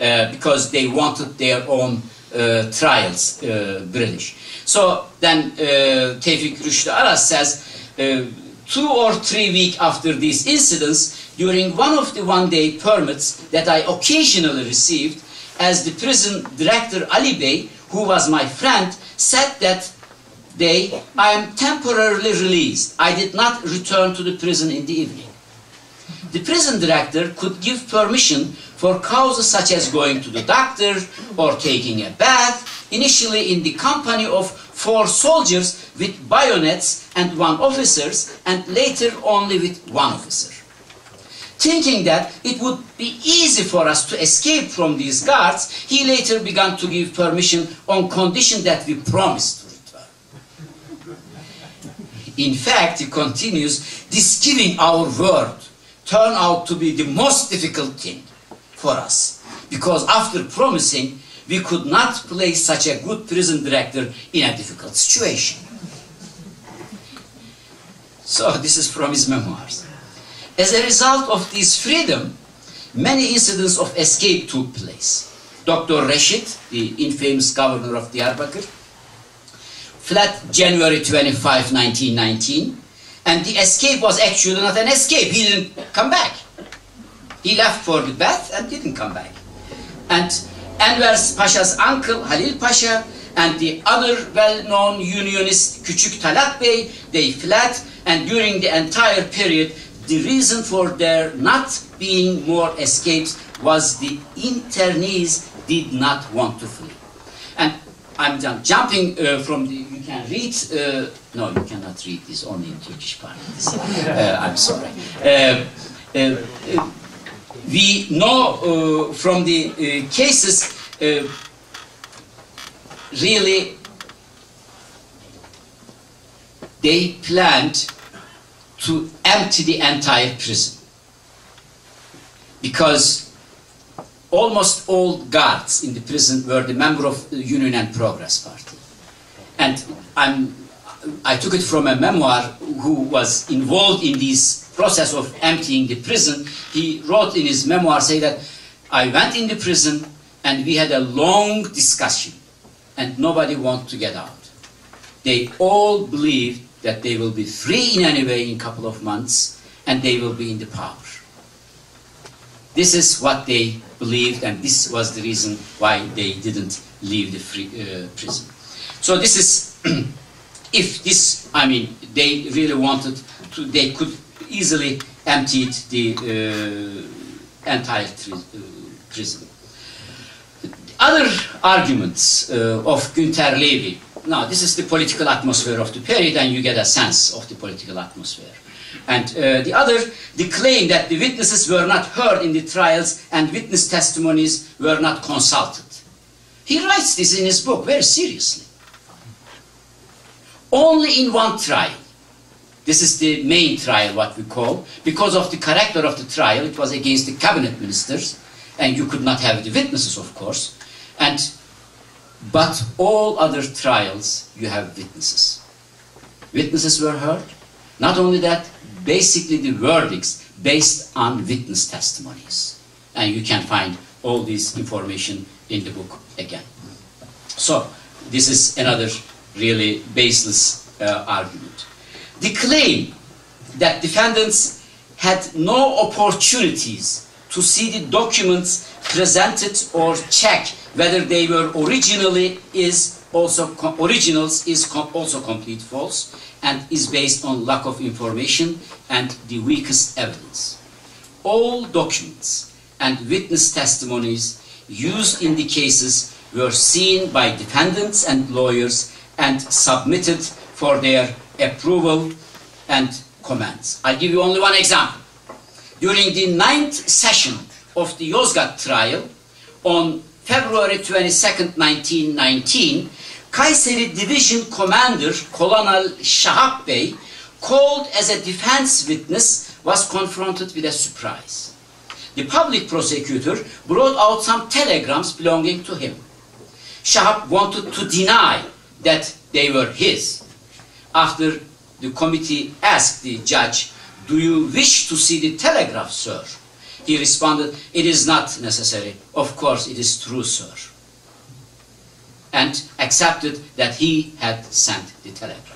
uh, because they wanted their own uh, trials, uh, British. So then uh, Tevfik Rüştü Aras says, uh, two or three weeks after these incidents, during one of the one-day permits that I occasionally received, as the prison director Ali Bey, who was my friend, said that day, I am temporarily released. I did not return to the prison in the evening. The prison director could give permission for causes such as going to the doctor or taking a bath initially in the company of four soldiers with bayonets and one officer, and later only with one officer. Thinking that it would be easy for us to escape from these guards, he later began to give permission on condition that we promised to return. In fact, he continues, this giving our word turned out to be the most difficult thing for us. Because after promising, we could not place such a good prison director in a difficult situation. So *laughs* this is from his memoirs. As a result of this freedom, many incidents of escape took place. Dr. Rashid, the infamous governor of Diyarbakir, fled January 25, 1919, and the escape was actually not an escape. He didn't come back. He left for the bath and didn't come back. And Enver Pasha's uncle, Halil Pasha, and the other well-known unionist Küçük Talat Bey, they fled, and during the entire period, the reason for their not being more escapes was the internees did not want to flee. And I'm jumping uh, from the, you can read, uh, no, you cannot read this, only in Turkish parlance. Uh, I'm sorry. Uh, uh, uh, we know from the cases, really, they planned to empty the entire prison. Because almost all guards in the prison were the member of the Union and Progress Party. And I'm, I took it from a memoir who was involved in this process of emptying the prison. He wrote in his memoir, say that I went in the prison and we had a long discussion and nobody wanted to get out. They all believed that they will be free in any way in a couple of months and they will be in the power. This is what they believed and this was the reason why they didn't leave the free, uh, prison. So this is, *clears throat* if this, I mean, they really wanted to, they could easily empty the uh, entire uh, prison. Other arguments uh, of Günter Lewy now, this is the political atmosphere of the period, and you get a sense of the political atmosphere. And uh, the other, the claim that the witnesses were not heard in the trials and witness testimonies were not consulted. He writes this in his book very seriously. Only in one trial, this is the main trial, what we call, because of the character of the trial, it was against the cabinet ministers, and you could not have the witnesses, of course. And but all other trials, you have witnesses. Witnesses were heard. Not only that, basically the verdicts based on witness testimonies. And you can find all this information in the book again. So, this is another really baseless uh, argument. The claim that defendants had no opportunities to see the documents presented or check whether they were originally is also originals is also complete false and is based on lack of information and the weakest evidence. All documents and witness testimonies used in the cases were seen by defendants and lawyers and submitted for their approval and comments. I'll give you only one example. During the ninth session of the Yozgat trial on February 22, 1919, Kayseri Division Commander Colonel Shahab Bey, called as a defense witness, was confronted with a surprise. The public prosecutor brought out some telegrams belonging to him. Shahab wanted to deny that they were his. After the committee asked the judge, do you wish to see the telegraph, sir? He responded, it is not necessary. Of course, it is true, sir. And accepted that he had sent the telegram.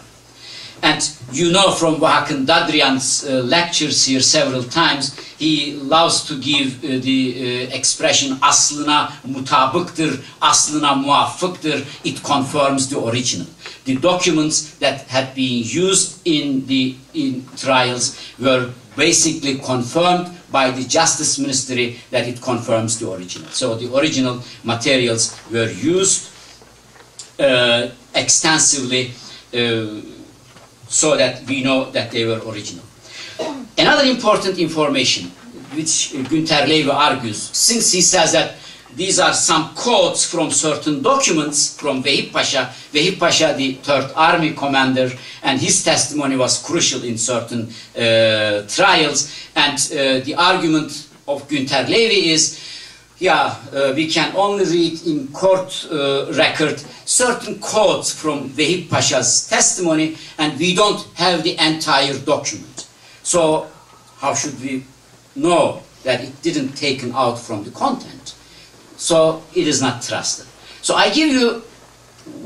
And you know from Vahakn Dadrian's uh, lectures here several times, he loves to give uh, the uh, expression aslına mutabıktır, aslına muvafıktır, it confirms the original. The documents that had been used in the in trials were basically confirmed by the Justice Ministry that it confirms the original. So the original materials were used uh, extensively uh, so that we know that they were original. Another important information which Günter Lewy argues, since he says that these are some quotes from certain documents from Vehip Pasha. Vehip Pasha, the Third Army commander, and his testimony was crucial in certain uh, trials. And uh, the argument of Günter Lewy is, yeah, uh, we can only read in court uh, record certain quotes from Vehip Pasha's testimony, and we don't have the entire document. So how should we know that it didn't taken out from the content? So it is not trusted. So I give you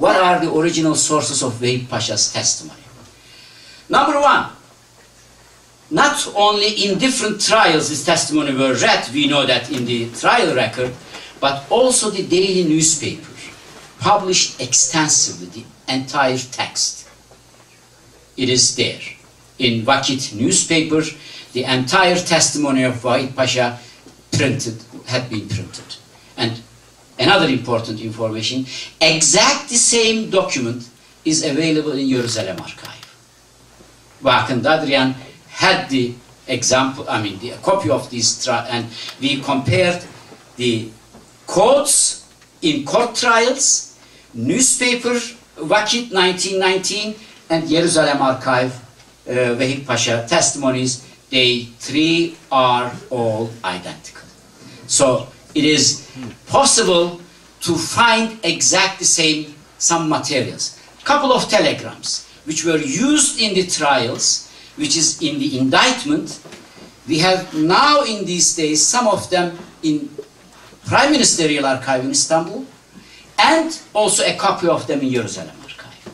what are the original sources of Vehip Pasha's testimony. Number one, not only in different trials his testimony were read, we know that in the trial record, but also the daily newspaper published extensively the entire text. It is there. In Vakit newspaper, the entire testimony of Vehip Pasha printed, had been printed. And another important information, exact the same document is available in Jerusalem archive. Vahakn Dadrian had the example, I mean, the copy of this, and we compared the quotes in court trials, newspaper, Vakit 1919, and Jerusalem archive, uh, Pasha testimonies, they three are all identical. So it is possible to find exactly the same some materials. Couple of telegrams which were used in the trials, which is in the indictment. We have now in these days some of them in Prime Ministerial Archive in Istanbul and also a copy of them in Jerusalem Archive.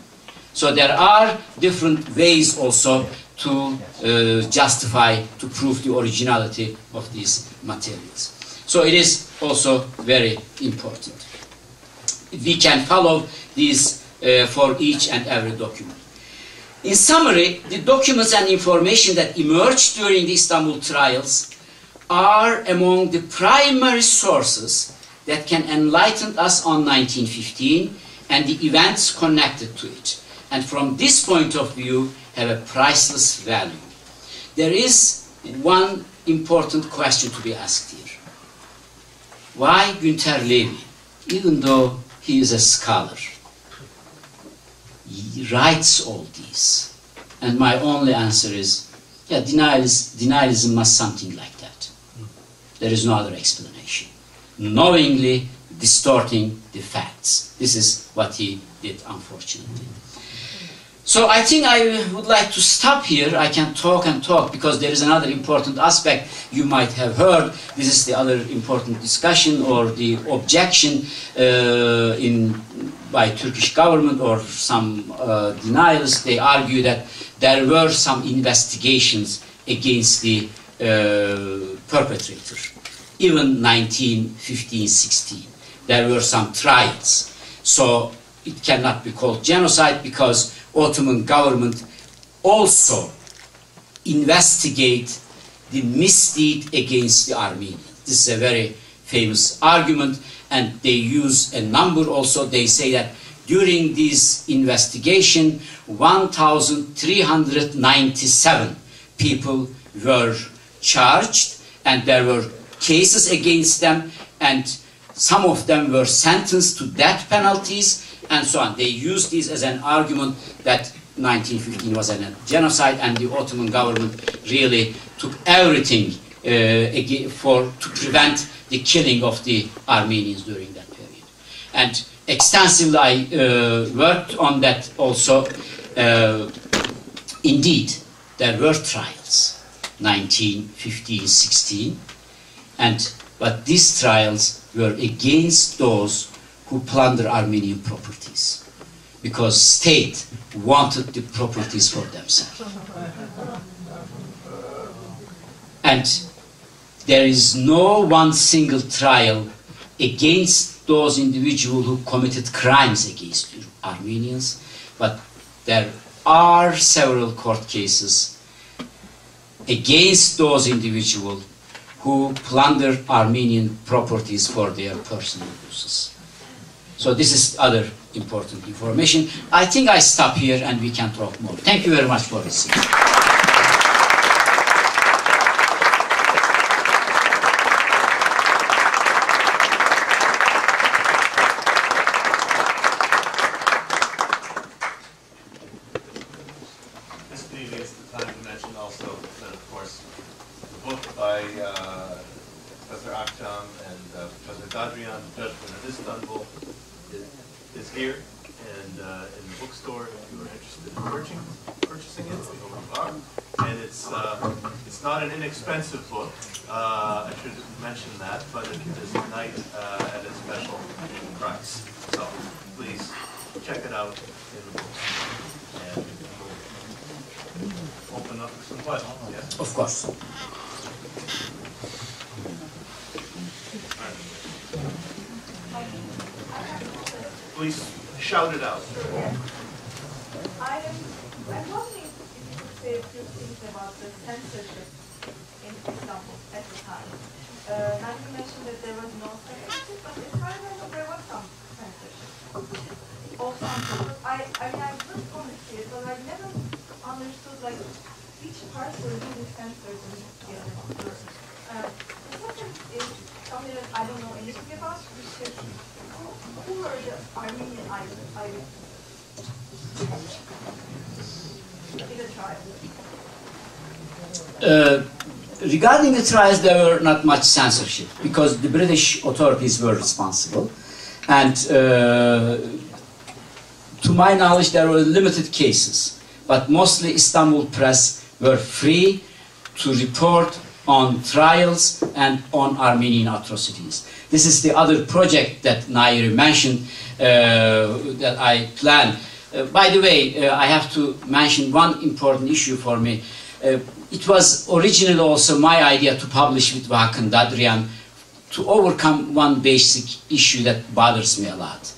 So there are different ways also to uh, justify, to prove the originality of these materials. So it is also very important. We can follow these uh, for each and every document. In summary, the documents and information that emerged during the Istanbul trials are among the primary sources that can enlighten us on 1915 and the events connected to it. And from this point of view, have a priceless value. There is one important question to be asked here. Why Günter Lewy, even though he is a scholar, writes all these? And my only answer is, yeah, denialism, denialism must something like that. There is no other explanation. Knowingly distorting the facts. This is what he did, unfortunately. So I think I would like to stop here. I can talk and talk because there is another important aspect you might have heard. This is the other important discussion or the objection uh, in by Turkish government or some uh, denials. They argue that there were some investigations against the uh, perpetrator, even 1915-16. There were some trials. So it cannot be called genocide because Ottoman government also investigate the misdeed against the Armenians. This is a very famous argument and they use a number also. They say that during this investigation, 1,397 people were charged and there were cases against them and some of them were sentenced to death penalties and so on. They used this as an argument that 1915 was a genocide and the Ottoman government really took everything uh, for to prevent the killing of the Armenians during that period. And extensively I uh, worked on that also. Uh, indeed, there were trials, 1915, 16, and but these trials were against those who plunder Armenian properties because state wanted the properties for themselves. And there is no one single trial against those individuals who committed crimes against Armenians, but there are several court cases against those individuals who plunder Armenian properties for their personal uses. So this is other important information. I think I stop here and we can talk more. Thank you very much for listening. This meeting is the time to mention also that, of course, the book uh, Professor Akçam and uh, Professor Dadrian, Judgment of Istanbul, is- is here and uh, in the bookstore if you are interested in purchasing, purchasing it, we hope you. And it's, uh, it's not an inexpensive book, uh, I should mention that, but it is tonight uh, at a special price. So please check it out in the bookstore. And open up some questions, yes? Of course. Please shout it out. I am, I'm wondering if you could say a few things about the censorship in Istanbul at the time. Uh, now you mentioned that there was no censorship, but as far as I know, there was some censorship. Also, I, I mean, I was going to see it, but I never understood like each was really censored in the other. Uh, the second is something that I don't know anything about, which is Uh, regarding the trials, there were not much censorship because the British authorities were responsible. And uh, to my knowledge, there were limited cases, but mostly Istanbul press were free to report on trials and on Armenian atrocities. This is the other project that Nairi mentioned uh, that I plan. Uh, by the way, uh, I have to mention one important issue for me. Uh, it was originally also my idea to publish with Vahakn Dadrian to overcome one basic issue that bothers me a lot.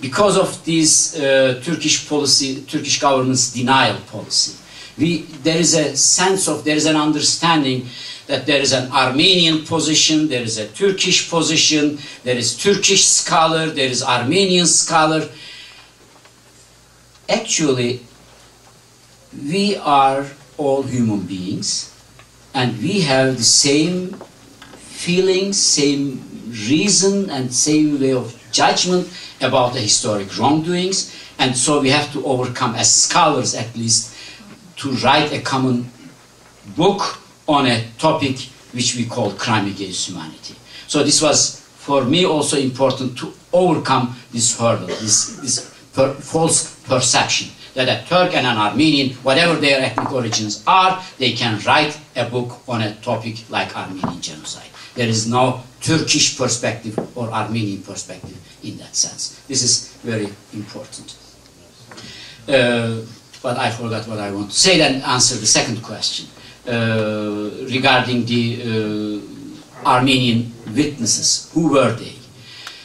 Because of this uh, Turkish policy, Turkish government's denial policy, we, there is a sense of, there is an understanding that there is an Armenian position, there is a Turkish position, there is Turkish scholar, there is Armenian scholar. Actually, we are all human beings and we have the same feelings, same reason and same way of judgment about the historic wrongdoings and so we have to overcome as scholars at least to write a common book on a topic which we call crime against humanity. So this was for me also important to overcome this hurdle, this, this per, false perception that a Turk and an Armenian, whatever their ethnic origins are, they can write a book on a topic like Armenian genocide. There is no Turkish perspective or Armenian perspective in that sense. This is very important. Uh, but I forgot what I want to say, then answer the second question uh, regarding the uh, Armenian witnesses. Who were they?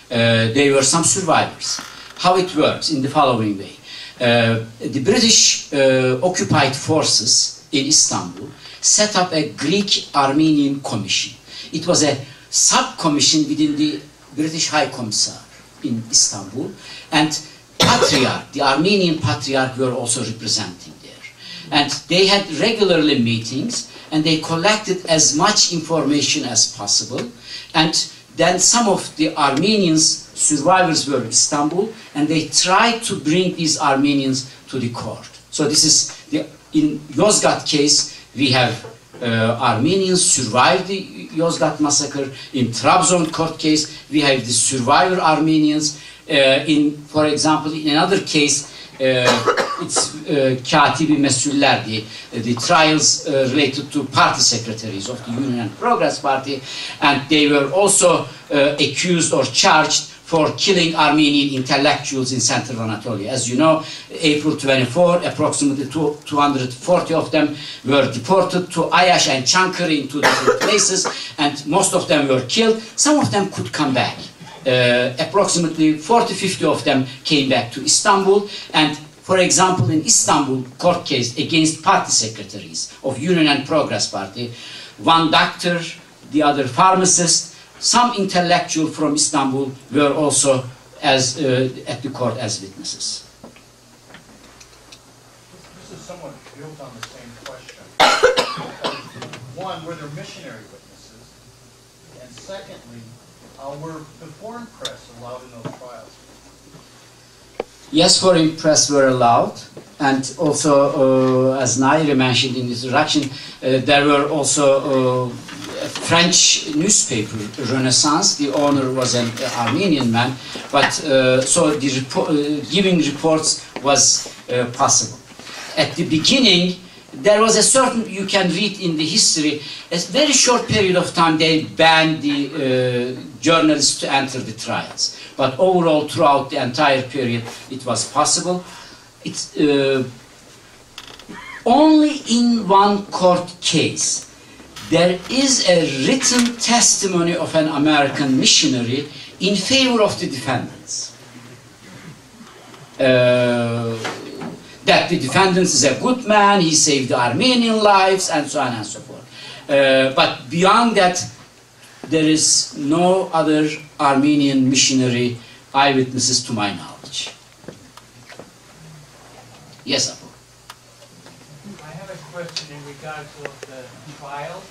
Uh, they were some survivors. How it works in the following way. Uh, the British uh, occupied forces in Istanbul set up a Greek Armenian commission. It was a sub-commission within the British High Commissar in Istanbul and patriarch, the Armenian patriarch were also representing. And they had regularly meetings and they collected as much information as possible. And then some of the Armenians, survivors were in Istanbul and they tried to bring these Armenians to the court. So this is, the, in Yozgat case, we have uh, Armenians survived the Yozgat massacre. In Trabzon court case, we have the survivor Armenians. Uh, in, for example, in another case, Katibi Mesuller, the, the trials related to party secretaries of the Union and Progress Party, and they were also accused or charged for killing Armenian intellectuals in central Anatolia. As you know, April 24, approximately 240 of them were deported to Ayash and Chankiri in two different places, and most of them were killed. Some of them could come back. Uh, approximately 40, 50 of them came back to Istanbul, and for example, in Istanbul court case against party secretaries of Union and Progress Party, one doctor, the other pharmacist, some intellectual from Istanbul were also as uh, at the court as witnesses. This is somewhat built on the same question. *coughs* One, were there missionary witnesses? And secondly, uh, were the foreign press allowed in those trials? Yes, foreign press were allowed, and also, uh, as Nairi mentioned in his introduction, uh, there were also uh, a French newspaper, Renaissance. The owner was an Armenian man, but uh, so the repo- uh, giving reports was possible. At the beginning, there was a certain, you can read in the history, a very short period of time they banned the uh, journalists to enter the trials. But overall, throughout the entire period, it was possible. It's uh, only in one court case there is a written testimony of an American missionary in favor of the defendants. Uh, that the defendant is a good man, he saved Armenian lives, and so on and so forth. Uh, but beyond that, there is no other Armenian missionary eyewitnesses to my knowledge. Yes, Abu. I have a question in regards of the trial.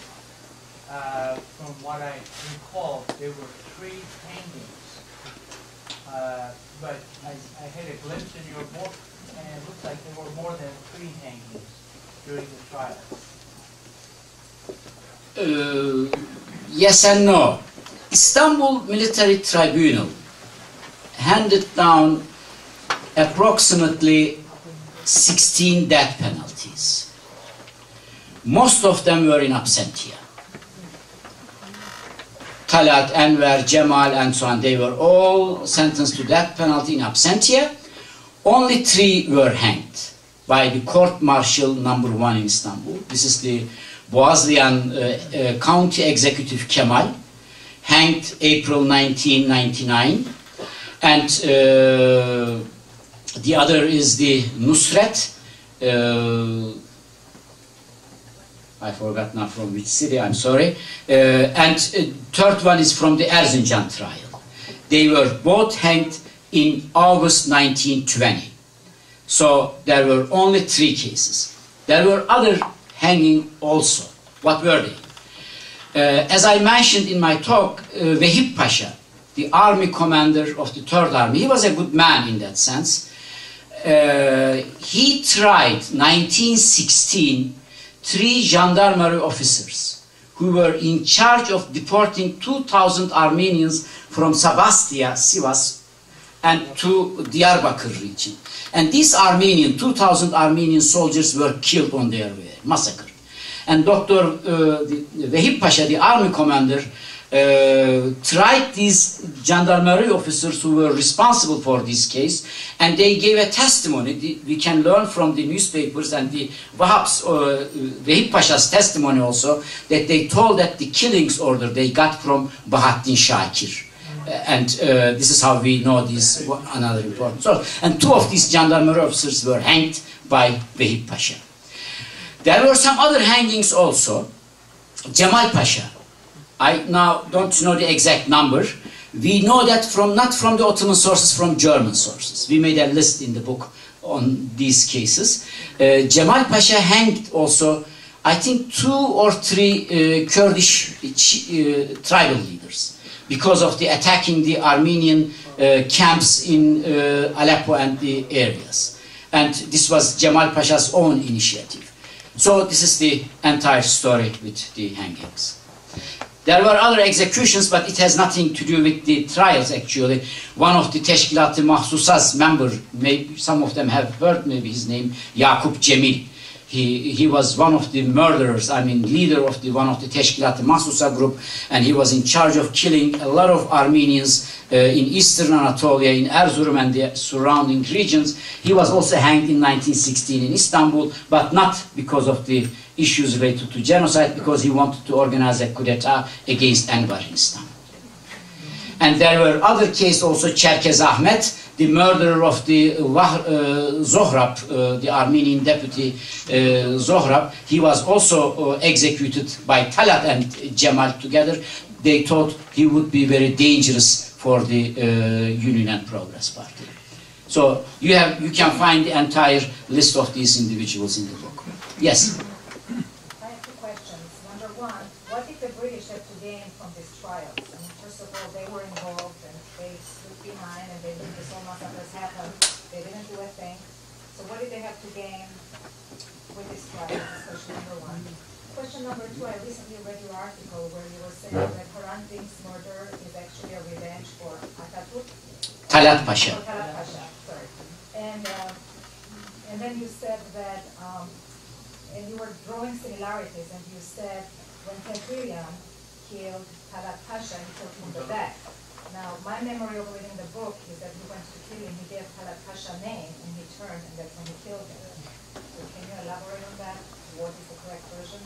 Uh, From what I recall, there were three hangings. Uh, But I I had a glimpse in your book, and it looks like there were more than three hangings during the trial. Uh, yes and no. Istanbul Military Tribunal handed down approximately 16 death penalties. Most of them were in absentia. Talat, Enver, Cemal, and so on, they were all sentenced to death penalty in absentia. Only three were hanged by the court martial number one in Istanbul. This is the Boğazlayan uh, uh, County Executive Kemal, hanged April 1999. And uh, the other is the Nusret. Uh, I forgot now from which city, I'm sorry. Uh, and uh, third one is from the Erzincan trial. They were both hanged in August 1920. So there were only three cases. There were other hanging also. What were they? Uh, as I mentioned in my talk, uh, Vehip Pasha, the army commander of the Third Army, he was a good man in that sense. Uh, he tried 1916 three gendarmerie officers who were in charge of deporting 2,000 Armenians from Sabastia, Sivas, and to Diyarbakir region. And these Armenian, 2,000 Armenian soldiers were killed on their way, massacred. And Dr. Uh, Vehip Pasha, the army commander, uh, tried these gendarmerie officers who were responsible for this case, and they gave a testimony. We can learn from the newspapers and the perhaps uh, Vehip Pasha's testimony also that they told that the killings order they got from Bahattin Shakir. Uh, and uh, this is how we know this another important source. And two of these gendarmerie officers were hanged by Vehip Pasha. There were some other hangings also. Jamal Pasha. I now don't know the exact number. We know that from not from the Ottoman sources, from German sources. We made a list in the book on these cases. Uh, Cemal Pasha hanged also, I think, two or three uh, Kurdish uh, tribal leaders because of the attacking the Armenian uh, camps in uh, Aleppo and the areas. And this was Jamal Pasha's own initiative. So this is the entire story with the hangings. There were other executions, but it has nothing to do with the trials actually. One of the Teşkilat-ı Mahsusas member, maybe some of them have heard maybe his name, Yakup Cemil. He, he was one of the murderers, I mean leader of the one of the Teşkilat-ı Mahsusa group, and he was in charge of killing a lot of Armenians uh, in eastern Anatolia, in Erzurum and the surrounding regions. He was also hanged in 1916 in Istanbul, but not because of the issues related to genocide, because he wanted to organize a coup d'etat against Enver in Istanbul. And there were other cases also, Cherkez Ahmet, the murderer of the uh, Zohrab, uh, the Armenian deputy uh, Zohrab, he was also uh, executed by Talat and Cemal together. they thought he would be very dangerous for the uh, Union and Progress Party. So you have you can find the entire list of these individuals in the book. Yes. I have two questions. Number one, what did the British have to gain from these trials? I mean, first of all, they were involved and they stood behind and they knew this all massacres happened. They didn't do a thing. Did they have to gain with this? That's question number one. Question number two, I recently read your article where you were saying that Dink's murder is actually a revenge for Atatürk. Talat Pasha. Talat Pasha, sorry. And, uh, and then you said that, um, and you were drawing similarities, and you said when Tehlirian killed Talat Pasha, he took him the back. Now, my memory of reading the book is that he went to kill him, he gave Talat Pasha name, and he turned, and that's when he killed him. So can you elaborate on that? What is the correct version?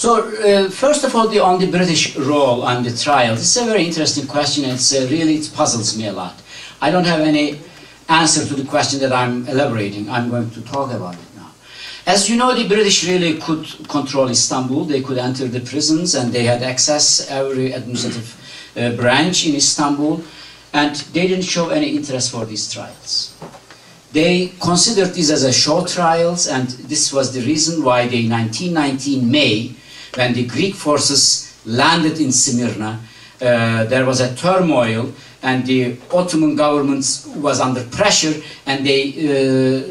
So, uh, first of all, the, on the British role on the trial, this is a very interesting question. It's uh, really it puzzles me a lot. I don't have any answer to the question that I'm elaborating. I'm going to talk about it now. As you know, the British really could control Istanbul. They could enter the prisons, and they had access every administrative uh, branch in Istanbul, and they didn't show any interest for these trials. They considered these as a show trials, and this was the reason why they, 1919 May, when the Greek forces landed in Smyrna, uh, there was a turmoil, and the Ottoman government was under pressure, and they uh,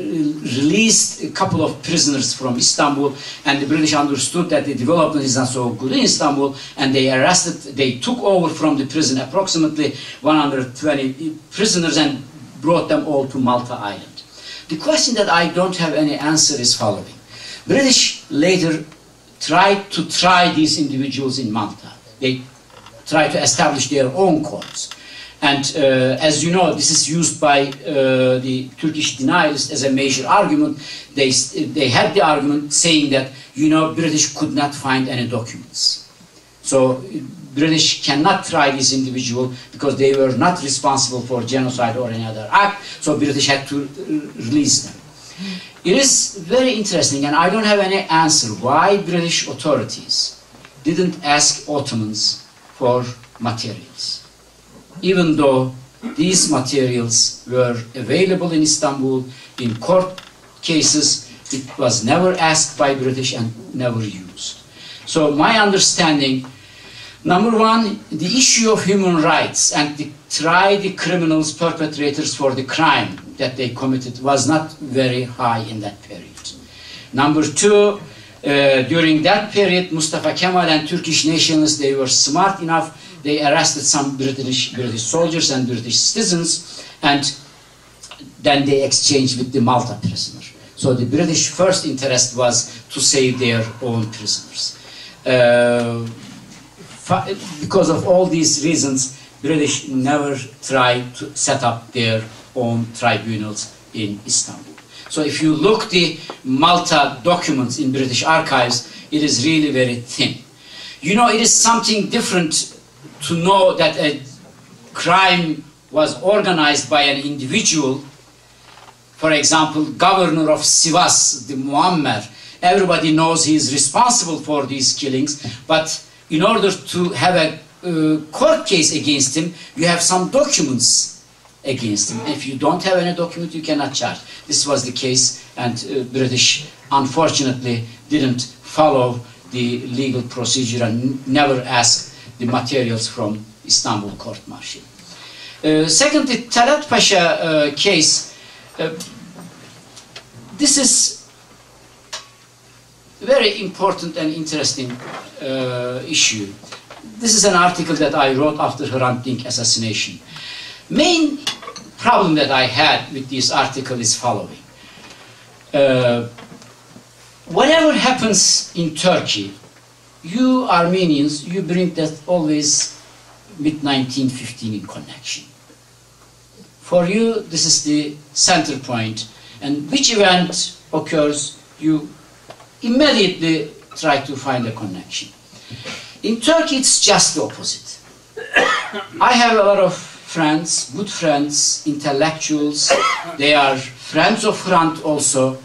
released a couple of prisoners from Istanbul, and the British understood that the development is not so good in Istanbul, and they arrested, they took over from the prison approximately 120 prisoners and brought them all to Malta Island. The question that I don't have any answer is following. British later tried to try these individuals in Malta. They tried to establish their own courts. And uh, as you know, this is used by uh, the Turkish denialists as a major argument. They, they had the argument saying that, you know, British could not find any documents. So British cannot try this individual because they were not responsible for genocide or any other act, so British had to release them. It is very interesting, and I don't have any answer why British authorities didn't ask Ottomans for materials. Even though these materials were available in Istanbul in court cases, it was never asked by British and never used. So my understanding Number one, the issue of human rights and the, try the criminals, perpetrators for the crime that they committed was not very high in that period. Number two, uh, during that period, Mustafa Kemal and Turkish nationalists, they were smart enough, they arrested some British, British soldiers and British citizens, and then they exchanged with the Malta prisoner. So the British first interest was to save their own prisoners. Uh, because of all these reasons, British never tried to set up their own tribunals in Istanbul. So if you look the Malta documents in British archives, it is really very thin. You know, it is something different to know that a crime was organized by an individual. For example, governor of Sivas, the Muammer, everybody knows he is responsible for these killings, but in order to have a uh, court case against him, you have some documents against him. If you don't have any document, you cannot charge. This was the case, and uh, British, unfortunately, didn't follow the legal procedure and never asked the materials from Istanbul court martial. Uh, secondly, Talat Pasha uh, case, uh, this is very important and interesting uh, issue. This is an article that I wrote after Hrant Dink assassination. Main problem that I had with this article is following. Uh, whatever happens in Turkey, you Armenians, you bring that always with 1915 in connection. For you, this is the center point, and which event occurs, you immediately try to find a connection. In Turkey, it's just the opposite. *coughs* I have a lot of friends, good friends, intellectuals. They are friends of Hrant also.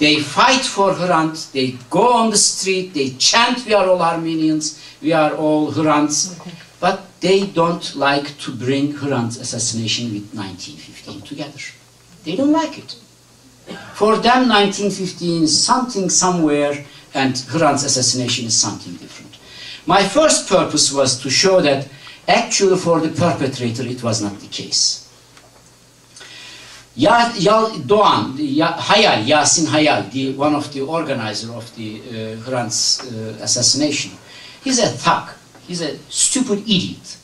They fight for Hrant. They go on the street. They chant, we are all Armenians. we are all Hrants, but they don't like to bring Hrant's assassination with 1915 together. They don't like it. For them, 1915 is something somewhere, and Hrant's assassination is something different. My first purpose was to show that actually for the perpetrator it was not the case. Ya, Doğan, ya, Hayal, Yasin Hayal, the, one of the organizer of the uh, Hrant's uh, assassination, he's a thug. He's a stupid idiot.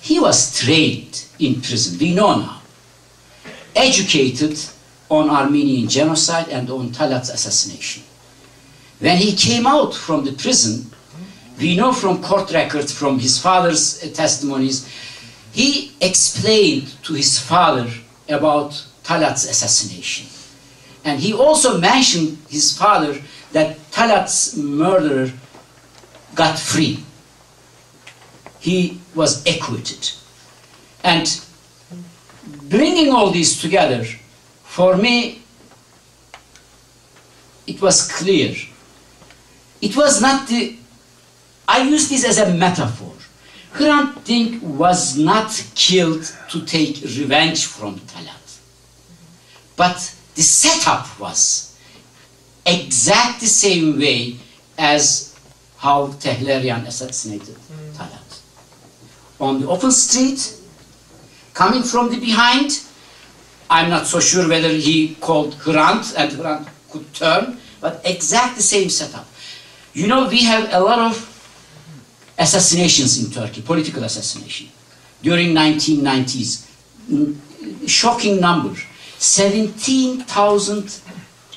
He was trained in prison, we know now. Educated on Armenian genocide and on Talat's assassination. When he came out from the prison, we know from court records, from his father's testimonies, he explained to his father about Talat's assassination. And he also mentioned his father that Talat's murderer got free. He was acquitted. And bringing all these together, for me, it was clear. It was not the, I use this as a metaphor. Hrant Dink was not killed to take revenge from Talat. But the setup was exact the same way as how Tehlirian assassinated hmm. Talat. On the open street, coming from the behind, I'm not so sure whether he called Hrant and Hrant could turn, but exact the same setup. You know, we have a lot of assassinations in Turkey, political assassination, during 1990s. Mm, Shocking number. 17,000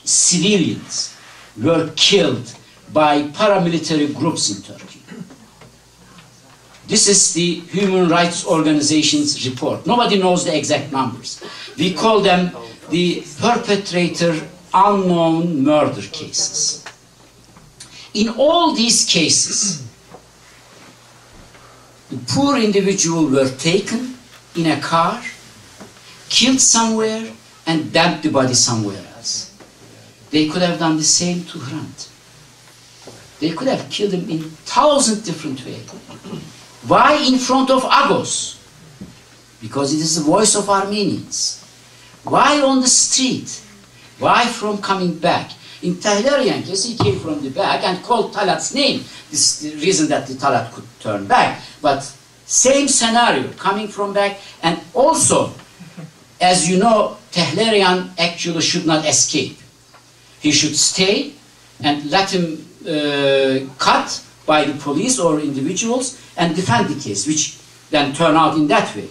civilians were killed by paramilitary groups in Turkey. This is the Human Rights Organization's report. Nobody knows the exact numbers. We call them the perpetrator unknown murder cases. In all these cases, the poor individual were taken in a car, killed somewhere, and dumped the body somewhere else. They could have done the same to Hrant. They could have killed him in thousand different ways. Why in front of Agos? Because it is the voice of Armenians. Why on the street? Why from coming back? In Tehlirian case, he came from the back and called Talat's name. This is the reason that the Talat could turn back. But same scenario, coming from back. And also, as you know, Tehlirian actually should not escape. He should stay and let him uh, cut by the police or individuals and defend the case, which then turn out in that way.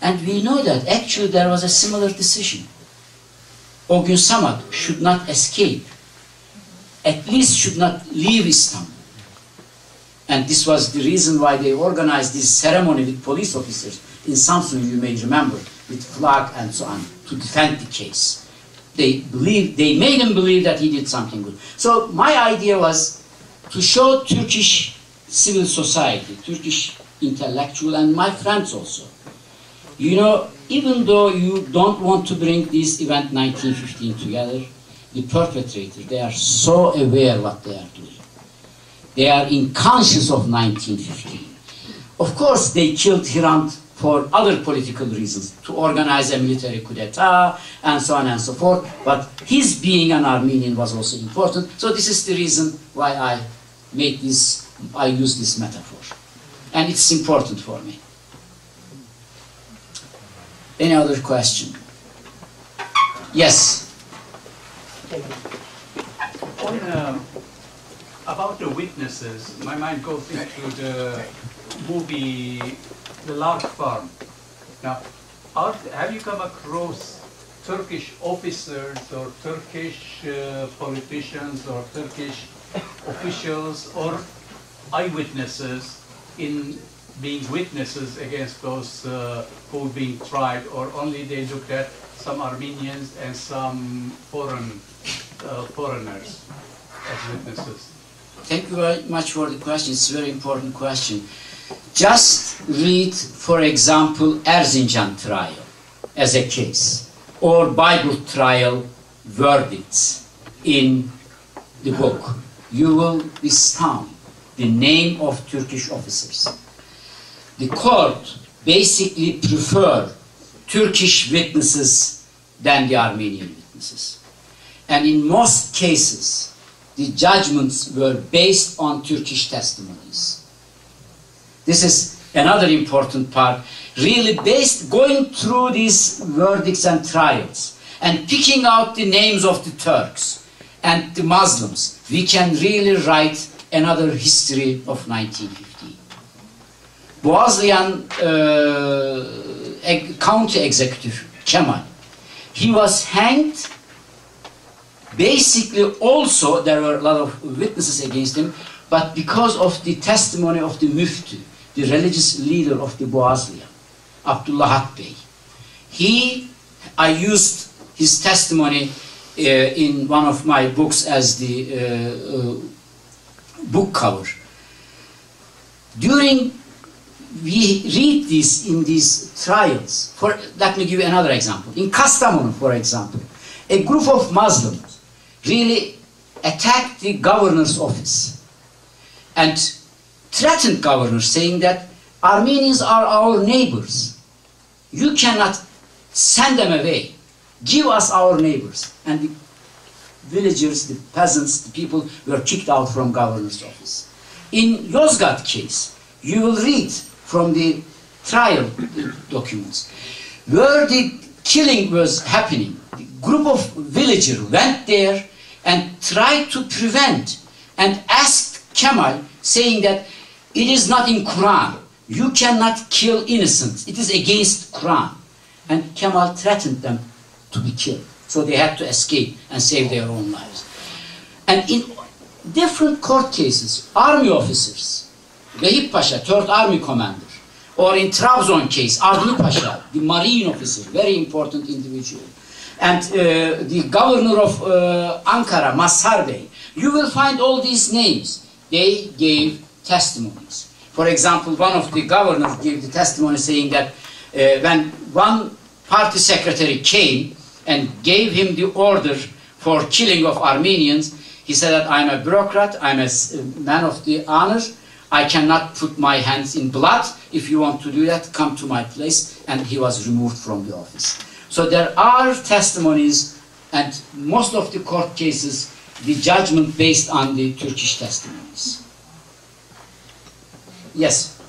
And we know that actually there was a similar decision. Ogün Samast should not escape, at least should not leave Istanbul. And this was the reason why they organized this ceremony with police officers in Samsun, you may remember, with flag and so on, to defend the case. They believed, they made him believe that he did something good. So my idea was to show Turkish civil society, Turkish intellectual, and my friends also. You know, even though you don't want to bring this event 1915 together, the perpetrators, they are so aware what they are doing. They are in unconscious of 1915. Of course, they killed Hrant for other political reasons, to organize a military coup d'etat, and so on and so forth. But his being an Armenian was also important. So this is the reason why I make this, I use this metaphor. And it's important for me. Any other question? Yes. On, uh, about the witnesses, my mind goes into the movie The Lark Farm. Now, are, have you come across Turkish officers or Turkish uh, politicians or Turkish officials or eyewitnesses in being witnesses against those uh, who are being tried, or only they looked at some Armenians and some foreign uh, foreigners as witnesses? Thank you very much for the question. It's a very important question. Just read, for example, Erzincan trial as a case, or Bible trial verdicts in the book. You will be stunned. the name of Turkish officers. The court basically prefer Turkish witnesses than the Armenian witnesses. And in most cases, the judgments were based on Turkish testimonies. This is another important part, really based, going through these verdicts and trials and picking out the names of the Turks and the Muslims, we can really write another history of 1915. Boğazlayan uh, county executive Kemal, he was hanged. Basically, also there were a lot of witnesses against him, but because of the testimony of the Mufti, the religious leader of the Boğazlayan, Abdullah Hak Bey, he, I used his testimony uh, in one of my books as the uh, uh, book cover. During we read this in these trials. For let me give you another example. In Kastamonu, for example, a group of Muslims really attacked the governor's office and threatened governor, saying that Armenians are our neighbors. You cannot send them away. Give us our neighbors. And the villagers, the peasants, the people were kicked out from governor's office. In Yozgat case, you will read from the trial documents where the killing was happening. The group of villagers went there and tried to prevent and asked Kemal saying that it is not in Quran. You cannot kill innocents. It is against Quran. And Kemal threatened them to be killed. So they had to escape and save their own lives. And in different court cases, army officers, Vehip Pasha, 3rd Army Commander, or in Trabzon case, Adli Pasha, the marine officer, very important individual, and uh, the governor of uh, Ankara, Mazhar Bey, you will find all these names. They gave testimonies. For example, one of the governors gave the testimony saying that uh, when one party secretary came and gave him the order for killing of Armenians, he said that I'm a bureaucrat, I'm a man of the honor, I cannot put my hands in blood. If you want to do that, come to my place. And he was removed from the office. So there are testimonies, and most of the court cases, the judgment based on the Turkish testimonies. Yes?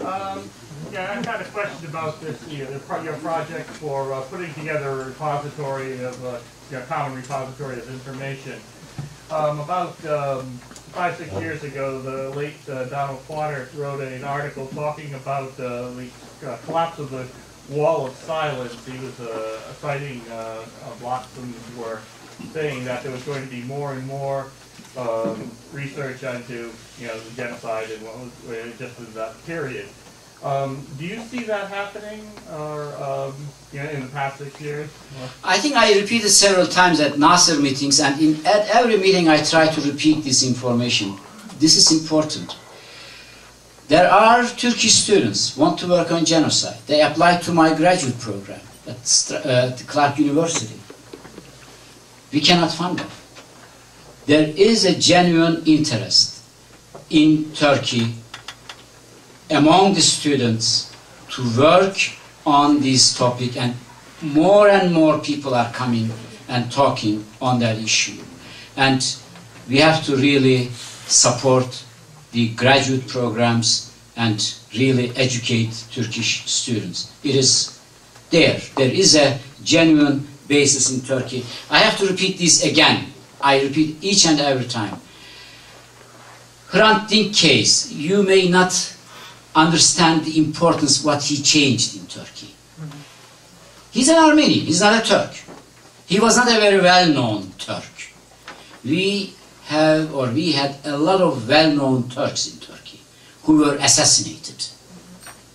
Um, yeah, I had a question about this, you know, the, your project for uh, putting together a repository of, uh, you know, common repository of information. Um, about um, five, six years ago, the late uh, Donald Potter wrote an article talking about the uh, collapse of the wall of silence. He was uh, citing uh, Bloxham were saying that there was going to be more and more um, research onto, you know, the genocide and what was just in that period. Um, do you see that happening, or um, you know, in the past six years? I think I repeated several times at NAASR meetings, and in, at every meeting I try to repeat this information. This is important. There are Turkish students want to work on genocide. They apply to my graduate program at, uh, Clark University. We cannot fund them. There is a genuine interest in Turkey among the students to work on this topic and more and more people are coming and talking on that issue. And we have to really support the graduate programs and really educate Turkish students. It is there. There is a genuine basis in Turkey. I have to repeat this again. I repeat each and every time. Hrant Dink case, you may not understand the importance what he changed in Turkey. He's an Armenian, he's not a Turk. He was not a very well-known Turk. We have, or we had a lot of well-known Turks in Turkey who were assassinated.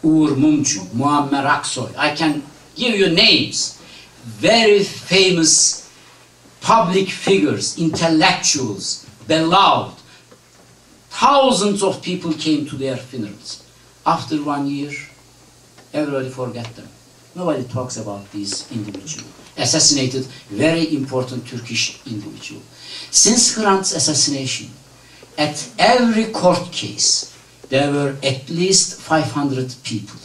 Uğur Mumcu, Muammer Aksoy. I can give you names. Very famous public figures, intellectuals, beloved. Thousands of people came to their funerals. After one year, everybody forget them. Nobody talks about these individuals. Assassinated, very important Turkish individual. Since Hrant's assassination, at every court case, there were at least 500 people.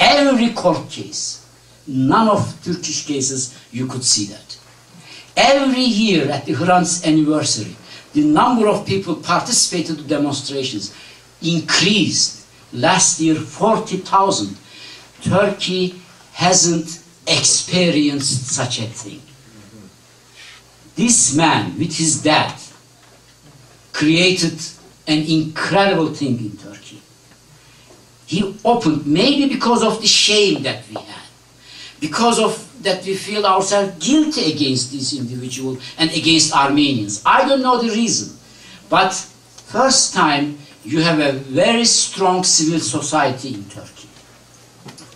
Every court case. None of Turkish cases you could see that. Every year at the Hrant's anniversary, the number of people participated in demonstrations increased. Last year, 40,000. Turkey hasn't experienced such a thing. This man, with his dad, created an incredible thing in Turkey. He opened, maybe because of the shame that we had, because of that we feel ourselves guilty against this individual and against Armenians. I don't know the reason, but first time you have a very strong civil society in Turkey.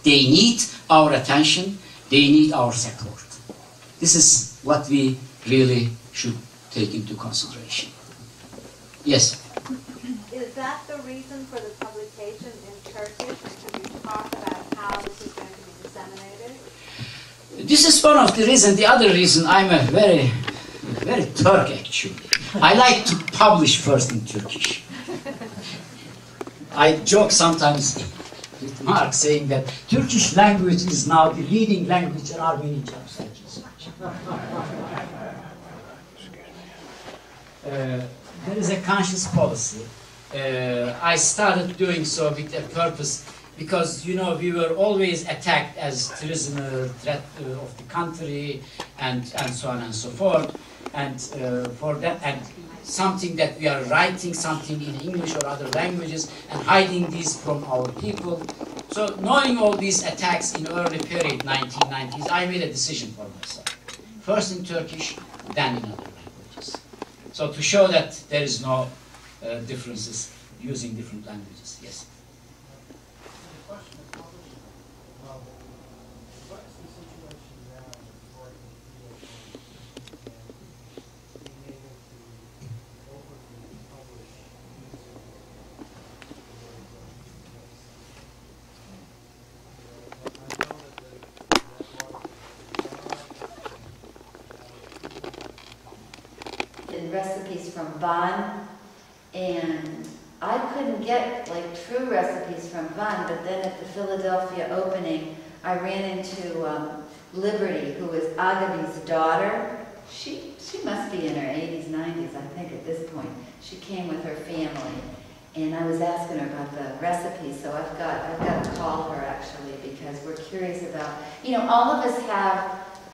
They need our attention, they need our support. This is what we really should take into consideration. Yes? Is that the reason for the publication in Turkish? And could you talk about how this is going to be disseminated? This is one of the reasons. The other reason I'm a very, very Turk actually. I like to publish first in Turkish. I joke sometimes with Mark saying that Turkish language is now the leading language in Armenian translation. Uh, there is a conscious policy. Uh, I started doing so with a purpose because you know we were always attacked as prisoner, threat uh, of the country, and and so on and so forth. And for that, and something that we are writing something in English or other languages and hiding these from our people. So knowing all these attacks in early period, 1990s, I made a decision for myself. First in Turkish, then in other. So to show that there is no uh, differences using different languages. Yes. The question is published, um, what is the situation now regarding the and being able to openly publish music I know that the, and recipes from Van, and I couldn't get like true recipes from Van, but then at the Philadelphia opening, I ran into um, Liberty, who is Agabi's daughter. She, she must be in her 80s, 90s, I think, at this point. She came with her family, and I was asking her about the recipe, so I've got, I've got to call her actually, because we're curious about, you know, all of us have